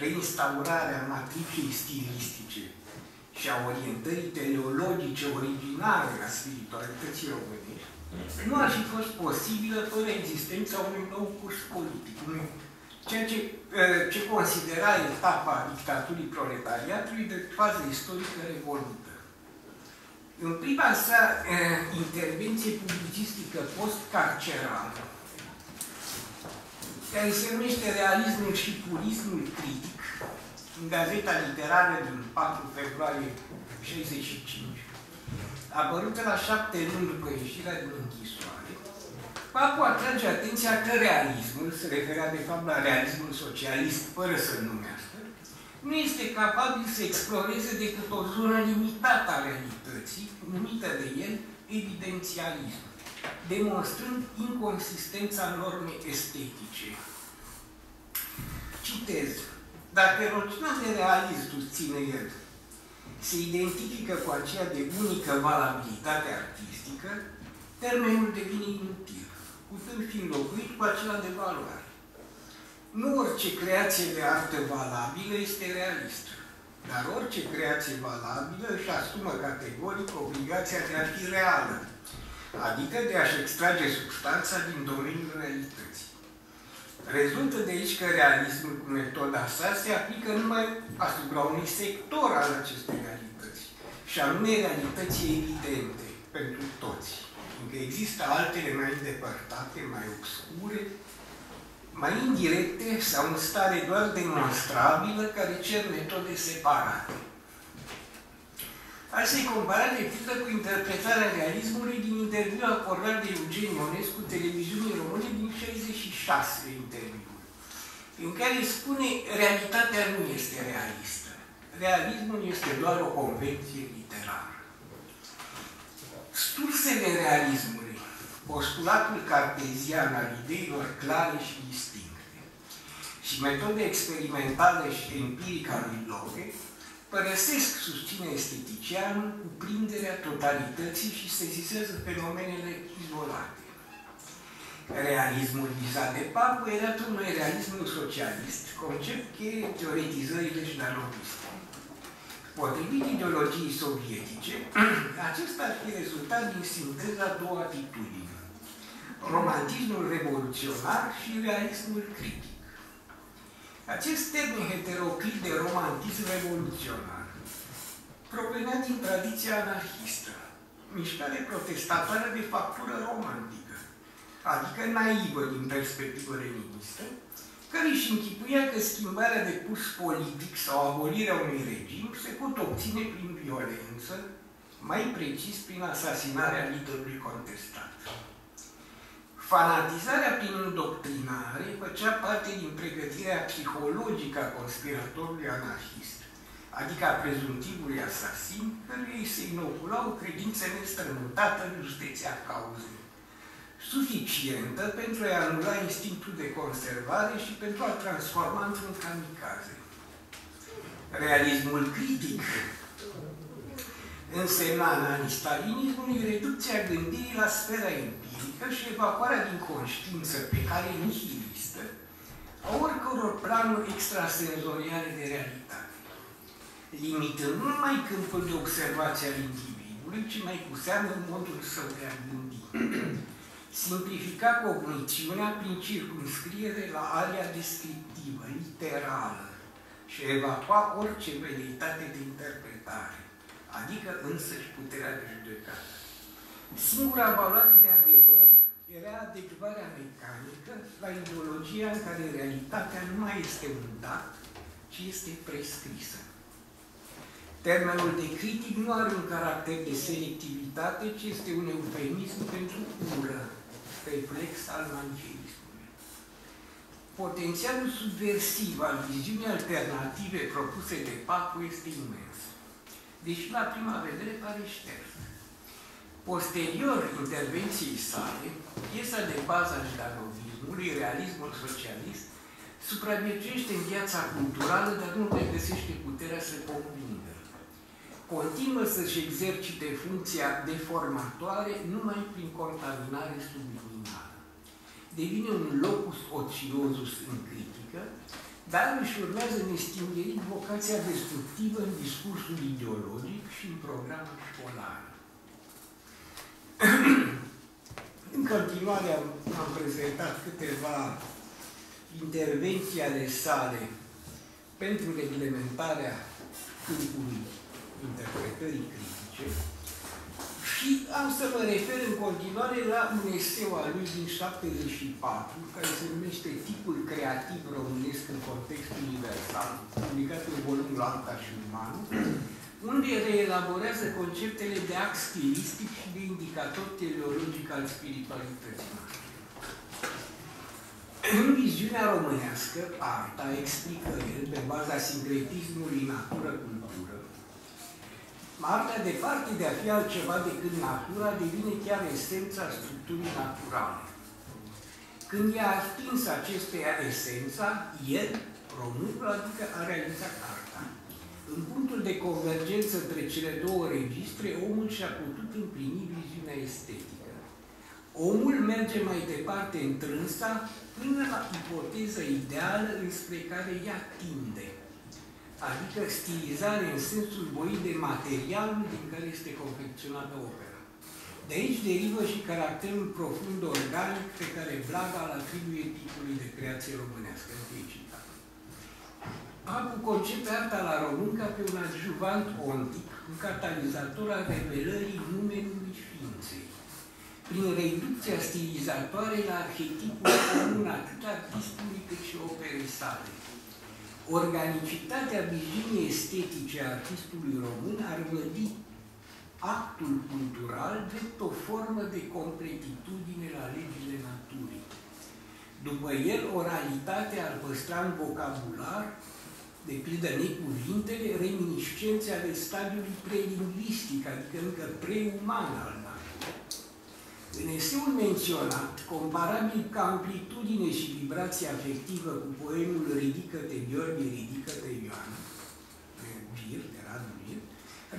S5: reinstaurarea matricii stilistice și a orientării teleologice originale a spiritualității românești, nu ar fi fost posibilă fără existența unui nou curs politic, unui ceea ce, ce considera etapa dictaturii proletariatului de fază istorică revolută. În prima sa intervenție publicistică post-carcerală, care se numește Realismul și Purismul Critic, în gazeta literară din 4 februarie 65, apărută la șapte luni după ieșirea din închisoare, Papu atrage atenția că realismul, se referea de fapt la realismul socialist, fără să-l numească, nu este capabil să exploreze decât o zonă limitată a realității, numită de el evidențialism, demonstrând inconsistența normei estetice. Citez. Dacă rotina de realism, susține el, se identifică cu aceea de unică valabilitate artistică, termenul devine inutil, putând fi înlocuit cu acela de valoare. Nu orice creație de artă valabilă este realistă, dar orice creație valabilă își asumă categoric obligația de a fi reală, adică de a-și extrage substanța din domeniul realității. Rezultă de aici că realismul cu metoda sa se aplică numai asupra unui sector al acestei realități, și anume realității evidente pentru toți, fiindcă există altele mai îndepărtate, mai obscure, mai indirecte sau în stare doar demonstrabilă, care cer metode separate. Asta e comparat de pildă cu interpretarea realismului din interviul acordat de Eugen Ionescu televiziunii române din 66 interviuri, în care spune realitatea nu este realistă. Realismul este doar o convenție literară. Sursele realismului, postulatul cartezian al ideilor clare și distincte și metode experimentale și empirică a lui Locke, părăsesc, susține esteticianul, cuprinderea totalității și sezizează fenomenele izolate. Realismul vizat de Papu era tocmai realismul socialist, concept cheie teoretizările și darloviste. Potrivit ideologiei sovietice, acesta ar fi rezultat din sinteza două atitudini. Romantismul revoluționar și realismul critic. Acest termen heteroclit de romantism revoluționar provenea din tradiția anarhistă, mișcare protestatoare de factură romantică, adică naivă din perspectivă leninistă, care își închipuia că schimbarea de curs politic sau abolirea unui regim se pot obține prin violență, mai precis prin asasinarea liderului contestat. Fanatizarea prin indoctrinare făcea parte din pregătirea psihologică a conspiratorului anarhist, adică a prezumtivului asasin, căruia îi se inocula o credință nestrămutată în justeția cauzei, suficientă pentru a anula instinctul de conservare și pentru a transforma într-un kamikaze. Realismul critic însemna în anii stalinismului reducția gândirii la sfera empirică și evacuarea din conștiință pe care nihilistă a oricăror planuri extrasenzoriale de realitate, limitând nu numai câmpul de observație al individului, ci mai cu seamă modul său de a gândi. Simplifica cognițiunea prin circunscriere la area descriptivă, literală, și evacua orice veleitate de interpretare adică însăși puterea de judecată. Singura valoare de adevăr era adecvarea mecanică la ideologia în care realitatea nu mai este un dat, ci este prescrisă. Termenul de critic nu are un caracter de selectivitate, ci este un eufemism pentru ură, reflex al manicheismului. Potențialul subversiv al viziunii alternative propuse de Papu este imens, deși la prima vedere pare șters. Posterior intervenției sale, piesa de bază a Jdanovismului, realismul socialist, supraviețuiește în viața culturală, dar nu mai găsește puterea să convingă. Continuă să-și exercite funcția deformatoare numai prin contaminare subliminală. Devine un locus ociosus în critică, dar își urmează nestingerit vocația destructivă în discursul ideologic și în programul școlar. în continuare am, am prezentat câteva intervenții ale sale pentru reglementarea câmpului interpretării critice și am să mă refer în continuare la un eseu al lui din 74, care se numește Tipul creativ românesc în context universal, publicat în volumul Alta și Umanul, unde reelaborează conceptele de act stilistic și de indicator teleologic al spiritualității noastre. În viziunea românească, arta explică el, pe baza sincretismului natură-cultură, arta, departe de a fi altceva decât natura, devine chiar esența structurii naturale. Când i-a atins acesteia esența, el, românul, adică a realizat arta. În punctul de convergență între cele două registre, omul și-a putut împlini viziunea estetică. Omul merge mai departe în trânsa până la ipoteza ideală înspre care ea tinde, adică stilizare în sensul voit de materialul din care este confecționată opera. De aici derivă și caracterul profund organic pe care Blaga îl atribuie tipului de creație românească, în citat. Papu concepe arta la român ca pe un adjuvant ontic, un catalizator al revelării numelui ființei prin reducția stilizatoare la arhetipul comun atât artistului cât și operei sale. Organicitatea viziunii estetice a artistului român ar vădi actul cultural drept o formă de completitudine la legile naturii. După el, oralitatea ar păstra în vocabular, de pildă necuvintele, reminiscențe ale stadiului prelingvistic, adică încă preuman al în eseul menționat, comparabil ca amplitudine și vibrație afectivă cu poemul Ridică-te, Gheorghe, Ridică-te, Ioana, de Vir, de Radu Vir,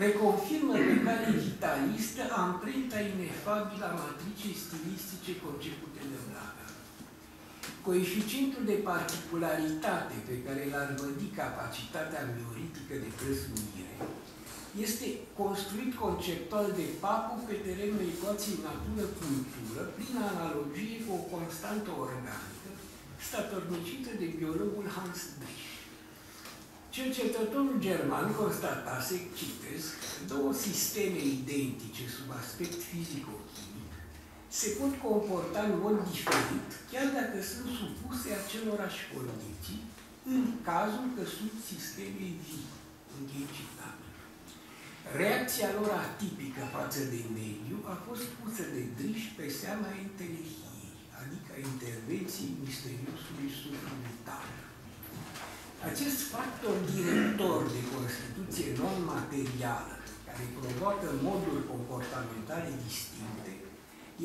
S5: reconfirmă pe cale vitalistă amprenta inefabilă a matricii stilistice concepute de Blaga. Coeficientul de particularitate pe care l-ar vădi capacitatea mioritică de căsnire este construit conceptual de papu pe terenul ecuației natură-cultură, prin analogie cu o constantă organică, statornicită de biologul Hans Bisch. Cercetătorul german constatase, citez, două sisteme identice sub aspect fizico-chimic se pot comporta în mod diferit, chiar dacă sunt supuse acelorași condiții, în cazul că sunt sisteme vii. Închei citat. Reacția lor atipică față de mediu a fost pusă de Driș pe seama intelihiei, adică a intervenției misteriosului suflu vital. Acest factor director de constituție non-materială, care provoacă moduri comportamentale distincte,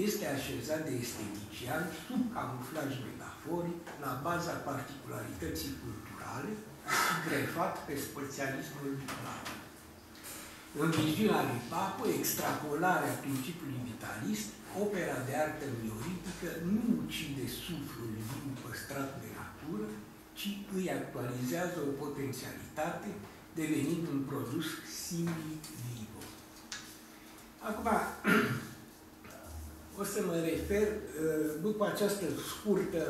S5: este așezat de estetician sub camuflaj metaforic la baza particularității culturale și grefat pe specialismul vital. În viziunea lui Papu, extrapolarea principiului vitalist, opera de artă mioritică nu ucide suflul viu păstrat de natură, ci îi actualizează o potențialitate, devenind un produs simil vivo. Acum, o să mă refer, după această scurtă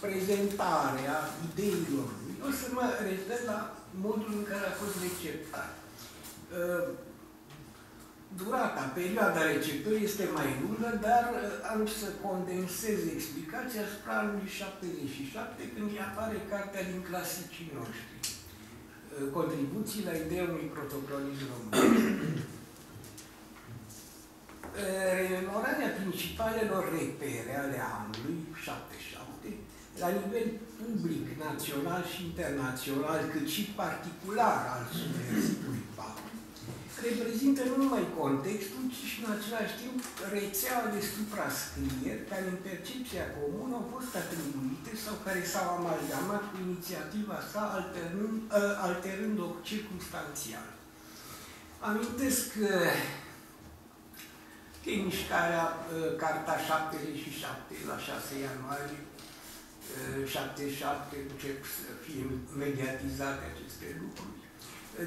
S5: prezentare a ideilor lui, o să mă refer la modul în care a fost receptat. Uh, durata, perioada receptării este mai lungă, dar uh, am să condensez explicația asupra anului 77, când îi apare cartea din clasicii noștri. contribuții la ideea unui protocolism român. Remenorarea principalelor repere ale anului 77, la nivel public, național și internațional, cât și particular al subversivului PAP, reprezintă nu numai contextul, ci și în același timp rețeaua de suprascrieri care în percepția comună au fost atribuite sau care s-au amalgamat cu inițiativa sa alternând, ă, alterând-o circunstanțial. Amintesc că, că mișcarea ă, Carta 77 la 6 ianuarie 77 încep să fie mediatizate aceste lucruri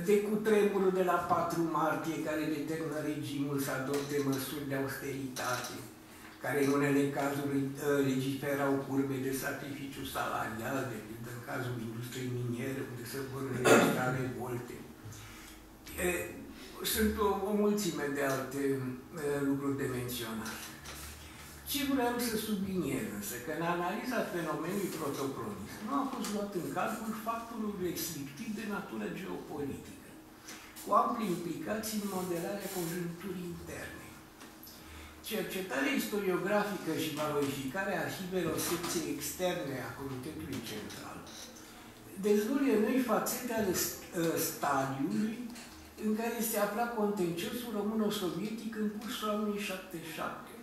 S5: de cutremurul de la 4 martie, care determină regimul să adopte măsuri de austeritate, care în unele cazuri ă, legiferau curbe de sacrificiu salarial, de pildă în cazul industriei miniere, unde se vor înregistra revolte. Sunt o, o mulțime de alte uh, lucruri de menționat. Ce vreau să subliniez însă, că în analiza fenomenului protocronism nu a fost luat în calcul factorul restrictiv de natură geopolitică, cu ample implicații în modelarea conjuncturii interne. Cercetarea istoriografică și valorificarea arhivelor secției externe a Comitetului Central dezvăluie noi fațete ale ă, stadiului în care se afla contenciosul româno-sovietic în cursul anului 77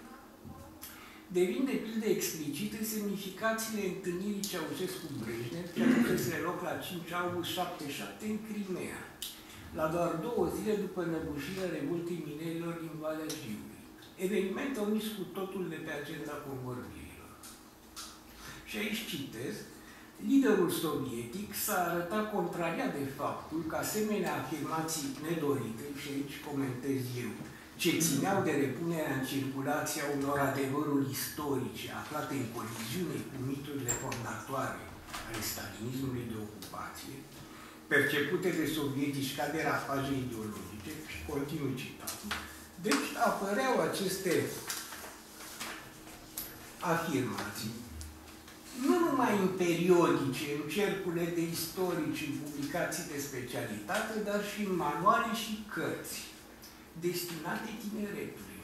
S5: devin de pildă explicite semnificațiile întâlnirii Ceaușescu-Brejnev, ce avusese loc la 5 august 77 în Crimea, la doar două zile după năbușirea revoltei minerilor din Valea Jiului. Eveniment omis cu totul de pe agenda convorbirilor. Și aici citez, liderul sovietic s-a arătat contrariat de faptul că asemenea afirmații nedorite, și aici comentez eu, ce țineau de repunerea în circulație a unor adevăruri istorice aflate în coliziune cu miturile fondatoare ale stalinismului de ocupație, percepute de sovietici ca derapaje ideologice, și continui citatul. Deci apăreau aceste afirmații, nu numai în periodice, în cercurile de istorici, în publicații de specialitate, dar și în manuale și cărți destinate tineretului,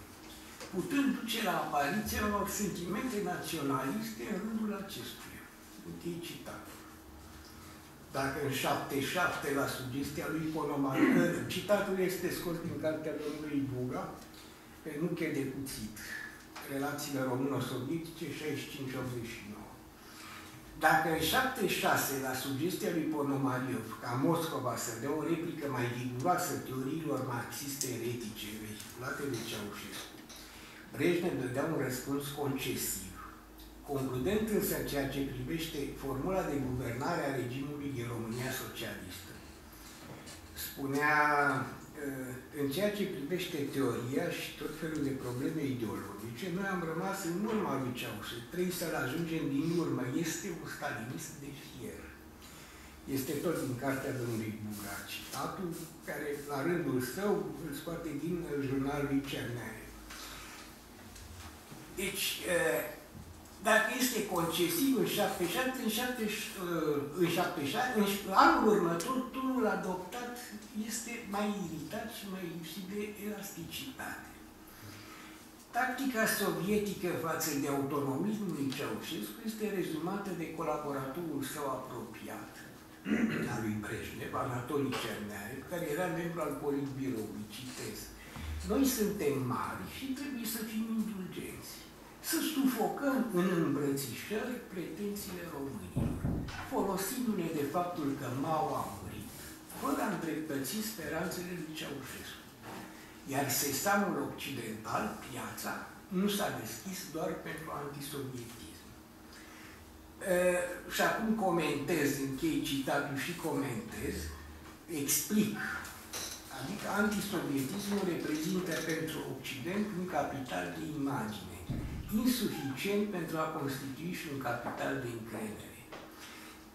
S5: putând duce la apariția unor sentimente naționaliste în rândul acestuia. Închei citatul. Dacă în 77, la sugestia lui Ponomaru, citatul este scos din cartea domnului Buga, pe nu de cuțit, relațiile româno-sovietice 65-89. Dacă în 76, la sugestia lui Ponomariov, ca Moscova să dea o replică mai riguroasă teoriilor marxiste eretice vehiculate de Ceaușescu, Brejnev dădea un răspuns concesiv, concludent însă în ceea ce privește formula de guvernare a regimului din România socialistă. Spunea în ceea ce privește teoria și tot felul de probleme ideologice, noi am rămas în urma lui Ceaușescu. Trebuie să-l ajungem din urmă. Este un stalinist de fier. Este tot din cartea domnului Buga, citatul care la rândul său îl scoate din jurnalul lui Cerneare. Deci, dacă este concesiv în 77, în, 77, în, 77, în anul următor, tunul adoptat este mai iritat și mai lipsit de elasticitate. Tactica sovietică față de autonomismul lui Ceaușescu este rezumată de colaboratorul său apropiat, al lui Brejnev, Anatolii Cerneaev, care era membru al Politbiroului, citez. Noi suntem mari și trebuie să fim indulgenți să sufocăm în îmbrățișări pretențiile românilor, folosindu-ne de faptul că Mao a murit, fără a îndreptăți speranțele lui Ceaușescu. Iar sesamul occidental, piața, nu s-a deschis doar pentru antisovietism. E, și acum comentez, închei citatul și comentez, explic. Adică antisovietismul reprezintă pentru Occident un capital de imagine insuficient pentru a constitui și un capital de încredere.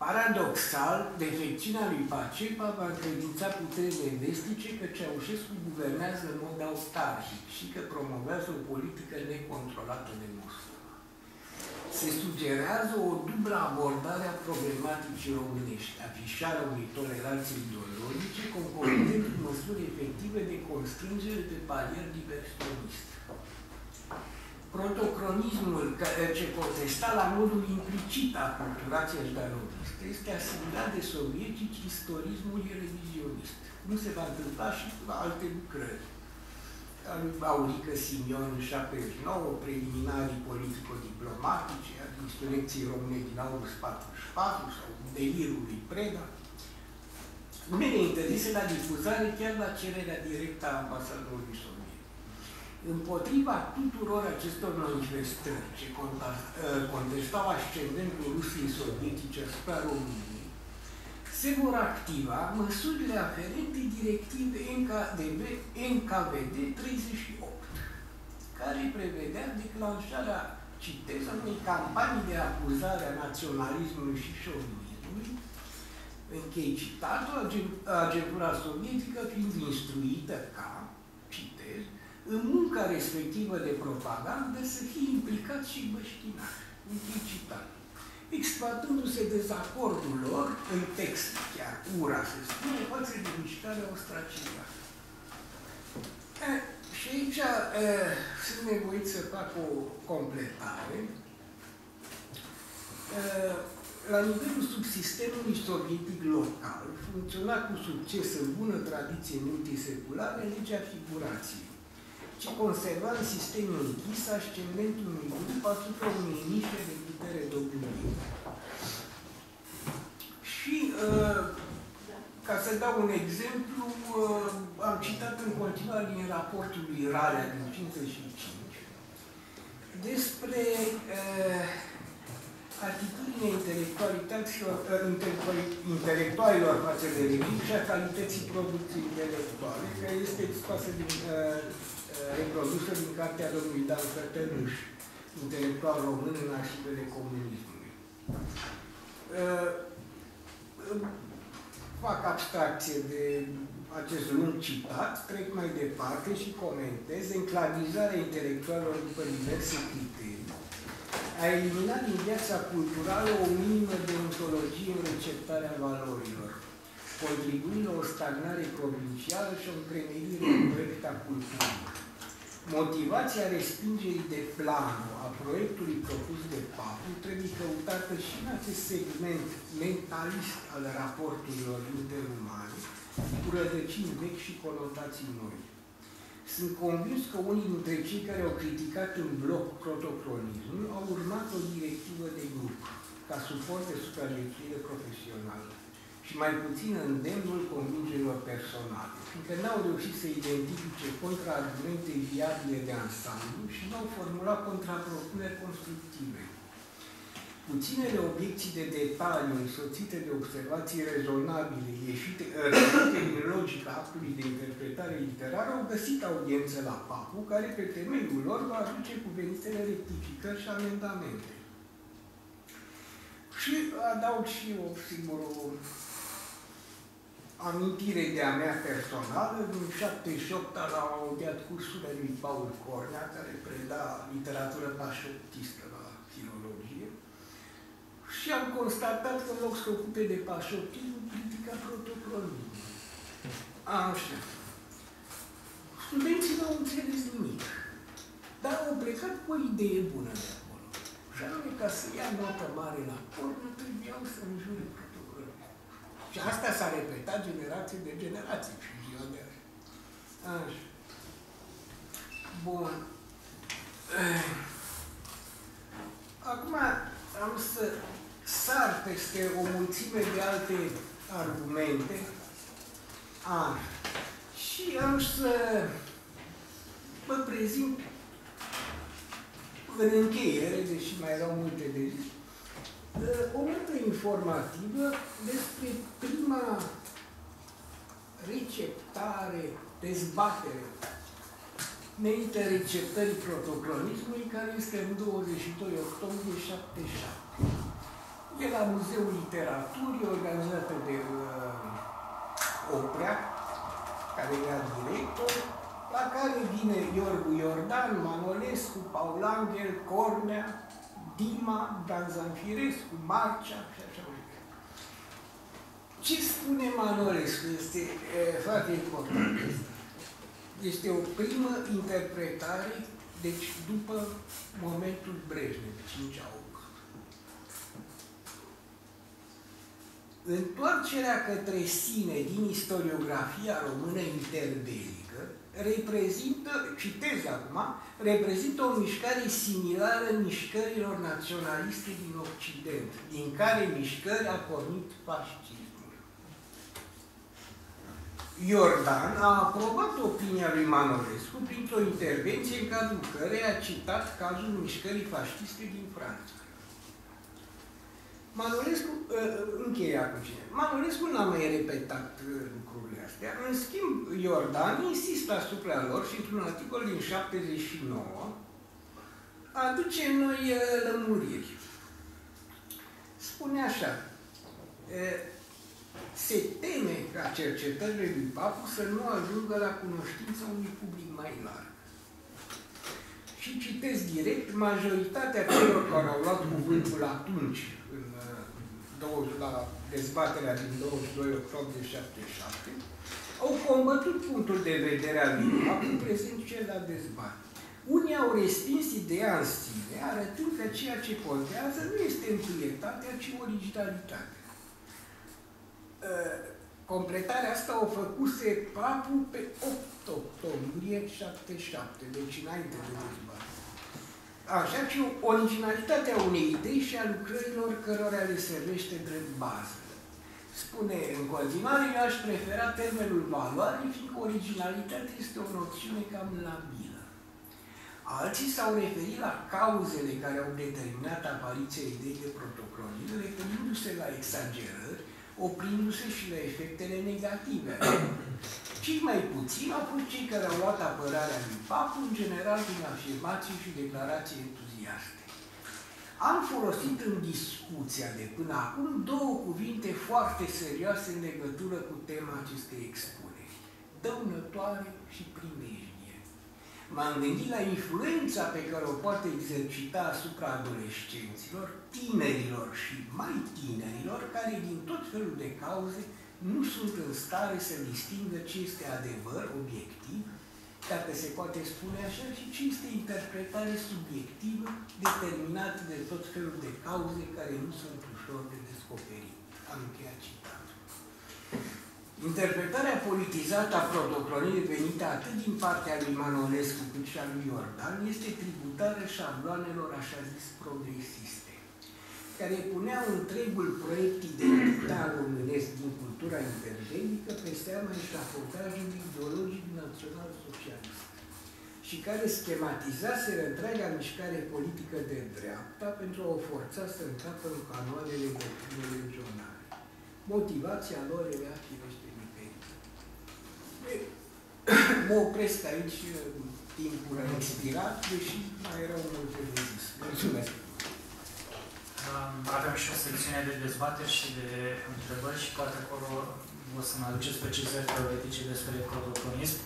S5: Paradoxal, defecțiunea lui Pacepa va încredința puterile vestice că Ceaușescu guvernează în mod autarhic și că promovează o politică necontrolată de Moscova. se sugerează o dublă abordare a problematicii românești, afișarea unei toleranțe ideologice, concomitent cu măsuri efective de constrângere de parier diversionist. Protocronismul ce contesta la modul implicit a culturației jdanoviste este asimilat de sovietici istorismul revizionist. Nu se va întâmpla și la alte lucrări Aurică Simion în 79, preliminarii politico-diplomatice, a insurecției române din august 44 sau delirul lui Preda. Unele interese la difuzare chiar la cererea directă a ambasadorului sovietic. Împotriva tuturor acestor manifestări ce contestau ascendentul Rusiei sovietice asupra României, se vor activa măsurile aferente directive NKDB, NKVD 38, care prevedea declanșarea, citez, unei campanii de acuzare a naționalismului și șovinismului, închei citatul, agentura sovietică fiind instruită ca, citez, în munca respectivă de propagandă să fie implicat și băștinaș. Închei citatul exploatându-se dezacordul lor, în text chiar ura se spune, față de mișcarea ostraciană. Și aici e, sunt nevoit să fac o completare. E, la nivelul subsistemului sovietic local, funcționa cu succes în bună tradiție multiseculară legea figurației ce conserva în sistemul închis ascendentul unui grup asupra unei nișe de putere dobândită. Și, uh, ca să dau un exemplu, uh, am citat în continuare din raportul lui Rarea din 55 despre uh, atitudinea intelectualilor față de regim și a calității producției intelectuale, care este scoasă din reprodusă din cartea domnului Dan Fătănuș, intelectual român în arșivele comunismului. Uh, fac abstracție de acest lung citat, trec mai departe și comentez enclavizarea intelectualelor după diverse criterii, a eliminat din viața culturală o minimă de ontologie în receptarea valorilor, contribuind la o stagnare provincială și o încremenire corectă a culturii. Motivația respingerii de plan a proiectului propus de Papu trebuie căutată și în acest segment mentalist al raporturilor interumane, cu rădăcini vechi și conotații noi. Sunt convins că unii dintre cei care au criticat în bloc protocronismul au urmat o directivă de grup, ca suport de supraviețuire profesională și mai puțin îndemnul convingerilor personale, fiindcă n-au reușit să identifice contraargumente viabile de ansamblu și n-au formulat contrapropuneri constructive. Puținele obiecții de detaliu însoțite de observații rezonabile, ieșite, ieșite din logica actului de interpretare literară, au găsit audiență la PAPU, care pe temeiul lor va aduce cuvenitele rectificări și amendamente. Și adaug și o, sigur, o amintire de-a mea personală, în 78 la audiat cursurile lui Paul Cornea, care preda literatură pașoptistă la filologie, și am constatat că în loc să ocupe de pașoptism, critica protocolului. Așa. Studenții nu au înțeles nimic, dar au plecat cu o idee bună de acolo. Și anume, ca să ia notă mare la pornă, trebuiau să înjure și asta s-a repetat generație de generație și ziua de azi. Așa. Bun. Acum am să sar peste o mulțime de alte argumente. A. Și am să vă prezint în încheiere, deși mai erau multe de zis, o notă informativă despre prima receptare, dezbatere merită receptării protocronismului, care este în 22 octombrie 77. E la Muzeul Literaturii, organizată de uh, Oprea, care era director, la care vine Iorgu Iordan, Manolescu, Paul Angel, Cornea, Dima, Dan Zanfirescu, Marcea și așa mai departe. Ce spune Manolescu este e, foarte important. Este o primă interpretare, deci după momentul Brejnev, 5 august. Întoarcerea către sine din istoriografia română interbelică reprezintă, citez acum, reprezintă o mișcare similară mișcărilor naționaliste din Occident, din care mișcări a pornit fascismul. Iordan a aprobat opinia lui Manolescu printr-o intervenție în cadrul căreia a citat cazul mișcării fasciste din Franța. Manolescu, ă, încheia cu cine? Manolescu n-a mai repetat ă, lucrurile astea. În schimb, Iordan insistă asupra lor și într-un articol din 79 aduce noi ă, lămuriri. Spune așa, se teme ca cercetările lui Papu să nu ajungă la cunoștința unui public mai larg. Și citesc direct, majoritatea celor care au luat cuvântul atunci la dezbaterea din 22 octombrie 77, au combătut punctul de vedere al lui acum prezent cel la dezbatere. Unii au respins ideea în sine, arătând că ceea ce contează nu este întâietatea, ci originalitatea. Completarea asta o făcuse papul pe 8 octombrie 77, deci înainte de dezbatere. Așa și originalitatea unei idei și a lucrărilor cărora le servește drept bază. Spune în continuare, eu aș prefera termenul valoare, fiindcă originalitatea este o noțiune cam labilă. Alții s-au referit la cauzele care au determinat apariția ideii de protocronie, referindu-se la exagerări, oprindu-se și la efectele negative. Cei mai puțini au fost cei care au luat apărarea lui Papu, în general prin afirmații și declarații entuziaste. Am folosit în discuția de până acum două cuvinte foarte serioase în legătură cu tema acestei expuneri. Dăunătoare și primejdie. M-am gândit la influența pe care o poate exercita asupra adolescenților, tinerilor și mai tinerilor, care din tot felul de cauze nu sunt în stare să distingă ce este adevăr obiectiv, dacă se poate spune așa, și ce este interpretare subiectivă determinată de tot felul de cauze care nu sunt ușor de descoperit. Am încheiat citatul. Interpretarea politizată a protocoliei venite atât din partea lui Manolescu cât și a lui Iordan este tributară șabloanelor așa zis progresiste care puneau întregul proiect identitar românesc din cultura interbelică pe seama eșafotajului ideologic național-socialist și care schematizaseră întreaga mișcare politică de dreapta pentru a o forța să încape în canoanele regionale. Motivația lor era firește diferită. Mă opresc aici, timpul a expirat, deși mai erau multe de zis. Mulțumesc!
S4: Avem și o secțiune de dezbateri și de întrebări și poate acolo o să ne aduceți precizări teoretice despre protocolism.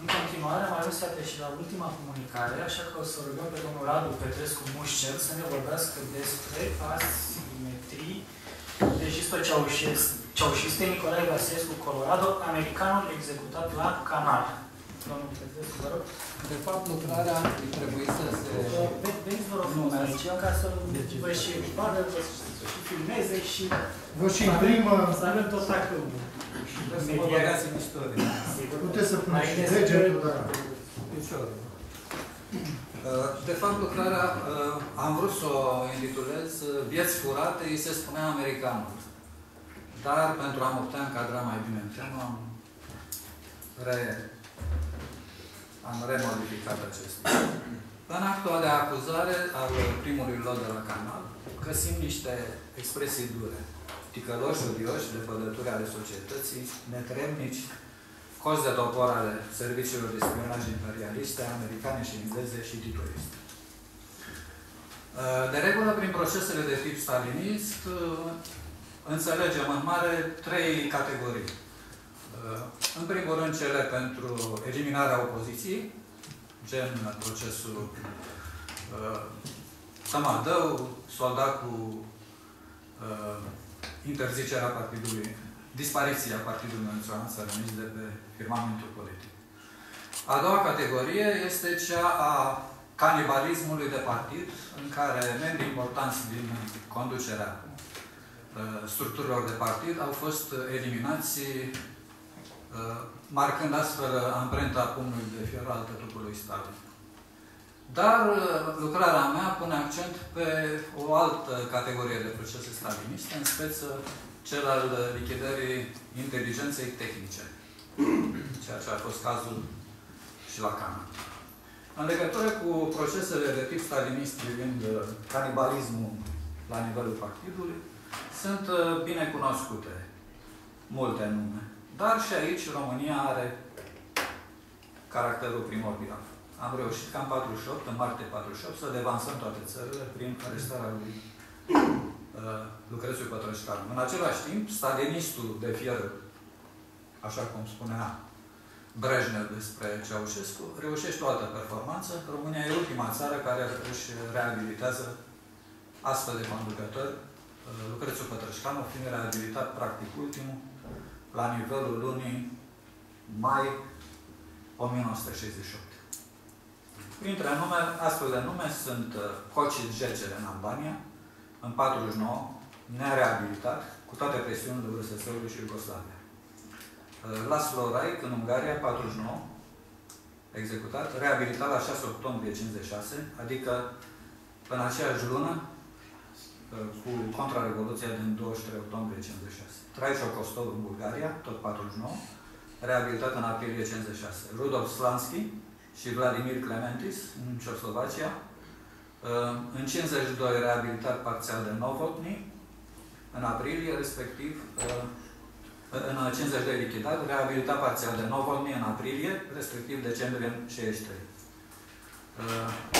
S4: În continuare, mai se și la ultima comunicare, așa că o să rugăm pe domnul Radu Petrescu Mușcel să ne vorbească despre asimetrii registru ceaușiste Nicolae Vasescu, Colorado, americanul executat la canal. Domnul Petrescu, vă rog.
S6: De fapt, lucrarea trebuie să se...
S4: Veniți, vă rog, aici, ca să vă și vadă, vă și filmeze și...
S2: Vă și imprimă...
S4: Să avem tot actul.
S6: Să vă băgați în istorie.
S2: Puteți să puneți și degetul, da.
S6: De fapt, lucrarea, am vrut să o intitulez Vieți furate, îi se spunea americanul. Dar pentru a mă putea încadra mai bine în temă, am re am remodificat acestea. În actul de acuzare al primului lot de la canal, găsim niște expresii dure. Ticăloși, odioși, lepădături ale societății, netremnici, cozi de topor ale serviciilor de spionaj imperialiste, americane și engleze și tituliste. De regulă, prin procesele de tip stalinist, înțelegem în mare trei categorii. Uh, în primul rând cele pentru eliminarea opoziției, gen procesul uh, Sămardău, soldat cu uh, interzicerea partidului, dispariția Partidului Național Sărănici de pe firmamentul politic. A doua categorie este cea a canibalismului de partid, în care membrii importanți din conducerea uh, structurilor de partid au fost eliminați, uh, marcând astfel amprenta pumnului de fier al tătucului Stalin. Dar uh, lucrarea mea pune accent pe o altă categorie de procese staliniste, în speță cel al lichidării inteligenței tehnice, ceea ce a fost cazul și la Cana. În legătură cu procesele de tip stalinist privind uh, canibalismul la nivelul partidului, sunt uh, bine cunoscute multe nume. Dar și aici România are caracterul primordial. Am reușit ca în 48, în martie 48, să devansăm toate țările prin arestarea lui uh, Lucrețiu Pătrășcanu. În același timp, stalinistul de fier, așa cum spunea Brejnev despre Ceaușescu, reușește o altă performanță. România e ultima țară care își reabilitează astfel de conducători, uh, Lucrețiu Pătrășcanu fiind reabilitat practic ultimul, la nivelul lunii mai 1968. Printre nume, astfel de nume sunt uh, Cocit Jecere în Albania, în 49, nereabilitat, cu toate presiunile URSS-ului și Iugoslavia. Uh, Laszlo Raic, în Ungaria, 49, executat, reabilitat la 6 octombrie 56, adică în aceeași lună uh, cu contrarevoluția din 23 octombrie 56. Traișo Kostov în Bulgaria, tot 49, reabilitat în aprilie 56. Rudolf Slansky și Vladimir Clementis în Ceoslovacia, uh, în 52 reabilitat parțial de Novotny, în aprilie, respectiv în 50 de lichidat, reabilitat parțial de Novolny în aprilie, respectiv decembrie 63.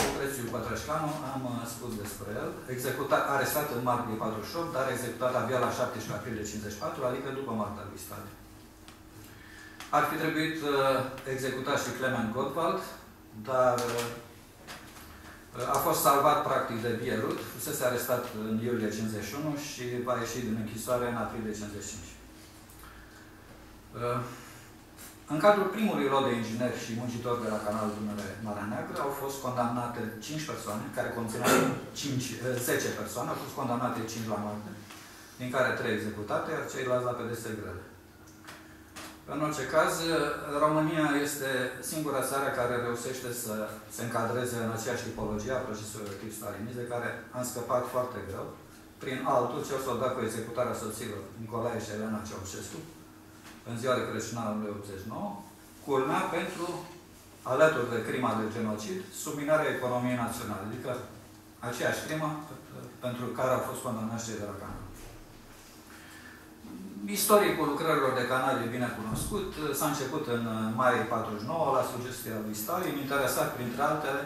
S6: Lucrețiu Pătrășcanu, am uh, spus despre el, executat, arestat în martie 48, dar executat abia la 17 aprilie 54, adică după moartea lui Stalin. Ar fi trebuit uh, executat și Clement Gottwald, dar uh, a fost salvat practic de Bierut, fusese arestat în iulie 51 și va ieși din închisoare în aprilie 55. Uh, în cadrul primului lot de ingineri și muncitori de la canalul Dunăre Marea Neagră au fost condamnate 5 persoane, care conțineau 5, 10 uh, persoane, au fost condamnate 5 la moarte, din care 3 executate, iar ceilalți la pedese grele. În orice caz, România este singura țară care reușește să se încadreze în aceeași tipologie a procesului de tip stalinist, de care am scăpat foarte greu, prin altul, ce o să dat cu executarea soților Nicolae și Elena Ceaușescu, în ziua de Crăciun anului 89, culmea pentru, alături de crima de genocid, subminarea economiei naționale, adică aceeași crimă pentru care au fost condamnați cei de la Canal. Istoricul lucrărilor de canal e bine cunoscut. S-a început în mai 49 la sugestia lui Stalin, interesat printre altele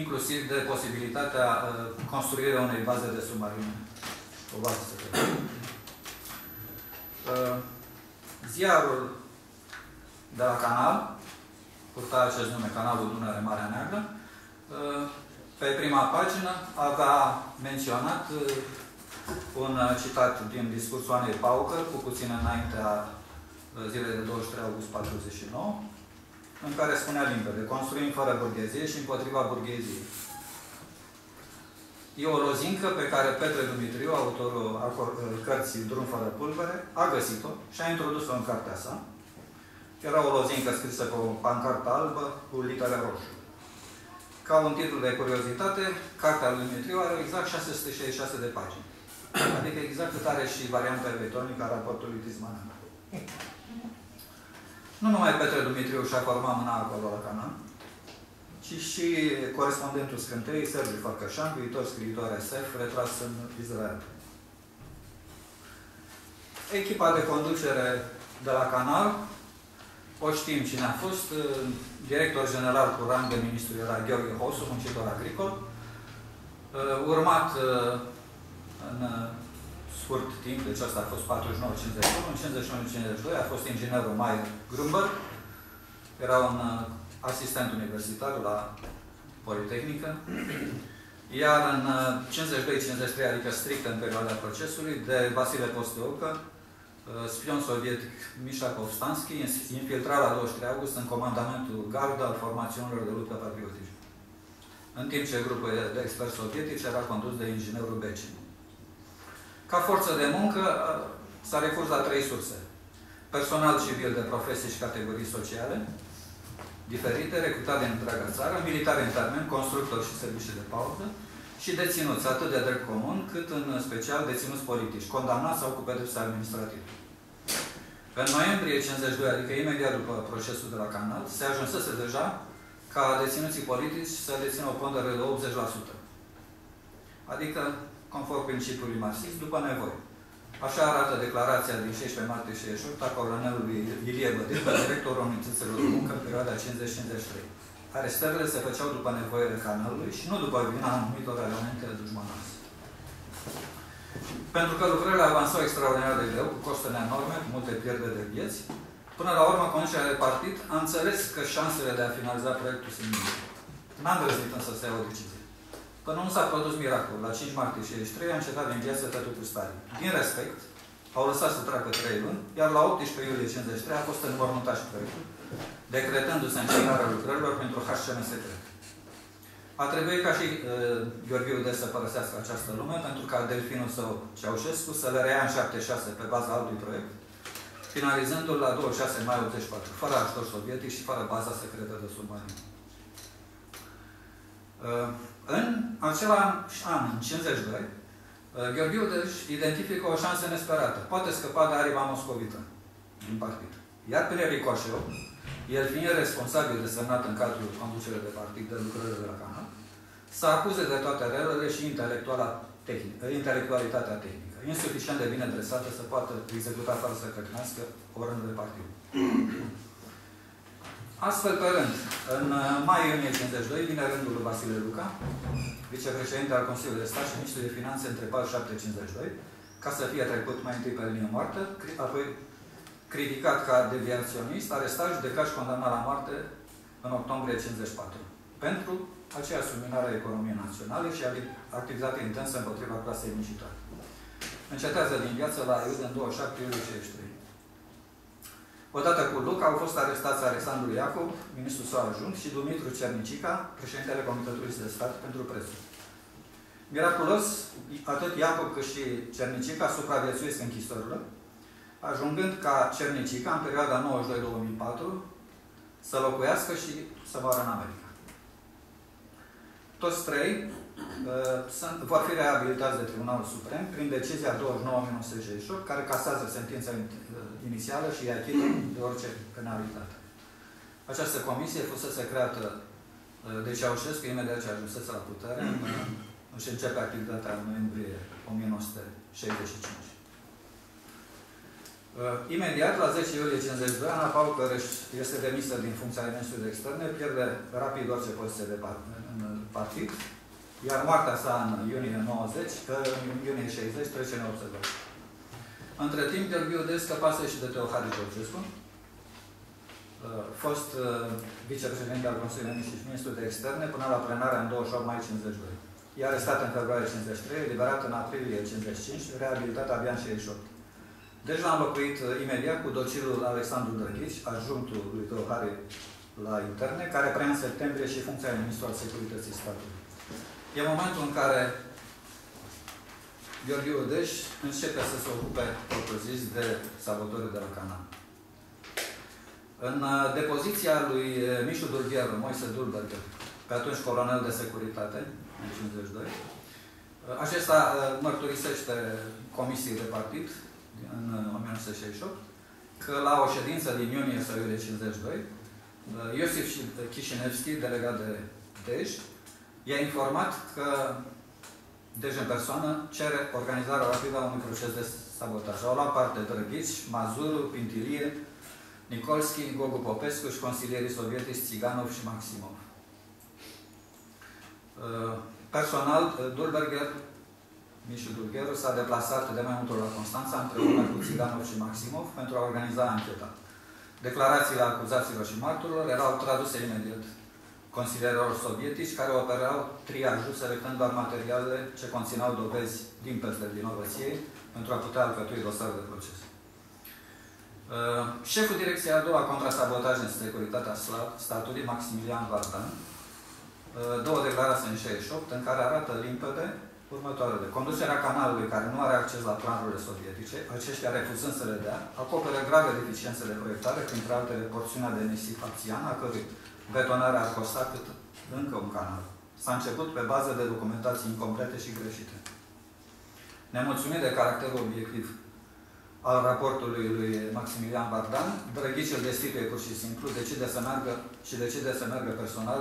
S6: inclusiv de posibilitatea uh, construirii unei baze de submarine. O bază secretă. Uh, ziarul de la canal, purta acest nume, Canalul Dunăre Marea Neagră, uh, pe prima pagină avea menționat uh, un citat din discursul Anei Paucăr, cu puțin înaintea uh, zilei de 23 august 49, în care spunea limpede, construim fără burghezie și împotriva burgheziei. E o rozincă pe care Petre Dumitriu, autorul cărții Drum fără pulbere, a găsit-o și a introdus-o în cartea sa. Era o rozincă scrisă pe o pancartă albă cu litere roșu. Ca un titlu de curiozitate, cartea lui Dumitriu are exact 666 de pagini. Adică exact cât are și varianta electronică a raportului Tismanan. Nu numai Petre Dumitriu și-a format mâna acolo la canal, ci și corespondentul scântei, Sergiu Farcășan, viitor scriitor SF, retras în Israel. Echipa de conducere de la canal, o știm cine a fost, director general cu rang de ministru era Gheorghe Hosu, muncitor agricol, urmat în scurt timp, deci asta a fost 49-51, în 51-52 a fost inginerul Maier Grumber, era un asistent universitar la Politehnică, Iar în 52-53, adică strict în perioada procesului, de Vasile Posteucă, spion sovietic Misha Povstanski, infiltrat la 23 august în comandamentul gardă al formațiunilor de luptă patriotice. În timp ce grupul de experți sovietici era condus de inginerul Becin. Ca forță de muncă s-a recurs la trei surse. Personal civil de profesii și categorii sociale, diferite, recrutate din întreaga țară, militari în termen, constructori și servicii de pauză, și deținuți, atât de drept comun, cât în special deținuți politici, condamnați sau cu pedepse administrative. În noiembrie 52, adică imediat după procesul de la Canal, se ajunsese deja ca deținuții politici să dețină o pondere de 80%. Adică, conform principiului marxist, după nevoie. Așa arată declarația din 16 martie 68 a colonelului Ilie Bădil, directorul unităților de muncă în perioada 50-53. Arestările se făceau după nevoile canalului și nu după vina anumitor elemente dușmanoase. Pentru că lucrările avansau extraordinar de greu, cu costuri enorme, cu multe pierderi de vieți, până la urmă, conducerea de partid a înțeles că șansele de a finaliza proiectul sunt mici. N-a îndrăznit însă să ia o decizie. Până nu s-a produs miracol. La 5 martie 63 a încetat din viață tătul cu Stalin. Din respect, au lăsat să treacă 3 luni, iar la 18 iulie 53 a fost înmormântat și proiectul, decretându-se încetarea lucrărilor pentru HCMS 3. A trebuit ca și uh, Gheorghiu de să părăsească această lume pentru ca delfinul său Ceaușescu să le reia în 76 pe baza altui proiect, finalizându-l la 26 mai 84, fără ajutor sovietic și fără baza secretă de submarin. Uh, în același an, în 52, uh, Gheorghiu deci identifică o șansă nesperată. Poate scăpa de aripa moscovită din partid. Iar prin Ricoșeu, el fiind responsabil de semnat în cadrul conducerii de partid de lucrările de la Canal, să acuze de toate relele și tehnică, intelectualitatea tehnică, insuficient de bine dresată să poată executa fără să căcnească o rând de partid. Astfel, pe rând, în mai 1952 vine rândul lui Vasile Luca, vicepreședinte al Consiliului de Stat și ministru de Finanțe între 47 52, ca să fie trecut mai întâi pe linie moartă, apoi criticat ca deviaționist, arestat, judecat și condamnat la moarte în octombrie 54. Pentru aceea subminare a economiei naționale și activitate intensă împotriva clasei muncitoare. Încetează din viață la Iud în 27 iulie 63. Odată cu Luca au fost arestați Alexandru Iacob, ministrul său ajunct, și Dumitru Cernicica, președintele Comitetului de Stat pentru Presul. Miraculos, atât Iacob cât și Cernicica supraviețuiesc închisorilor, ajungând ca Cernicica, în perioada 92-2004, să locuiască și să moară în America. Toți trei uh, sunt, vor fi reabilitați de Tribunalul Suprem prin decizia 29.1968, care casează sentința uh, inițială și îi achită de orice penalitate. Această comisie fusese creată uh, de Ceaușescu imediat ce ajunsese la putere, și începe activitatea în noiembrie 1965. Uh, imediat, la 10 iulie 52, Ana Paul Cărăș este demisă din funcția ministrului de externe, pierde rapid orice poziție de part în partid, iar moartea sa în iunie 90, că în iunie 60 trece neobservat. Între timp, Gheorghiu de scăpase și de Teohari Georgescu, uh, fost uh, vicepreședinte al Consiliului și ministru de externe până la plenarea în 28 mai 52. I-a arestat în februarie 53, eliberat în aprilie 55, reabilitat abia în 68. Deci l-am locuit uh, imediat cu docilul Alexandru Drăghici, adjunctul lui Teohari la interne, care preia în septembrie și funcția de ministru al securității statului. E momentul în care Gheorghe Odeș începe să se ocupe, propriu-zis, de sabotorii de la Canal. În uh, depoziția lui uh, Mișu Dulgheru, Moise Dulberger, pe atunci colonel de securitate, în 52, acesta mărturisește comisiei de partid în 1968, că la o ședință din iunie sau iulie 52, Iosif Chișinevski, delegat de Dej, i-a informat că Dej în persoană cere organizarea rapidă a unui proces de sabotaj. Au luat parte Drăghici, Mazuru, Pintilie, Nikolski, Gogu Popescu și consilierii sovietici Țiganov și Maximov. Personal, Dulberger Mișu Dulgheru s-a deplasat de mai multe ori la Constanța împreună cu Țiganov și Maximov pentru a organiza ancheta. Declarațiile acuzaților și marturilor erau traduse imediat consilierilor sovietici care operau triajul selectând doar materialele ce conțineau dovezi din de vinovăției pentru a putea alcătui dosarul de proces. Uh, șeful Direcției a doua contrasabotaj în securitatea statului, Maximilian Vardan, uh, două declarații în 68 în care arată limpede următoarele. Conducerea canalului care nu are acces la planurile sovietice, aceștia refuzând să le dea, acoperă grave deficiențe de proiectare, printre altele porțiunea de nisip apțian, a cărui betonare ar costa cât încă un canal. S-a început pe bază de documentații incomplete și greșite. Nemulțumit de caracterul obiectiv al raportului lui Maximilian Bardan, Drăghici îl destituie pur și simplu, decide să meargă și decide să meargă personal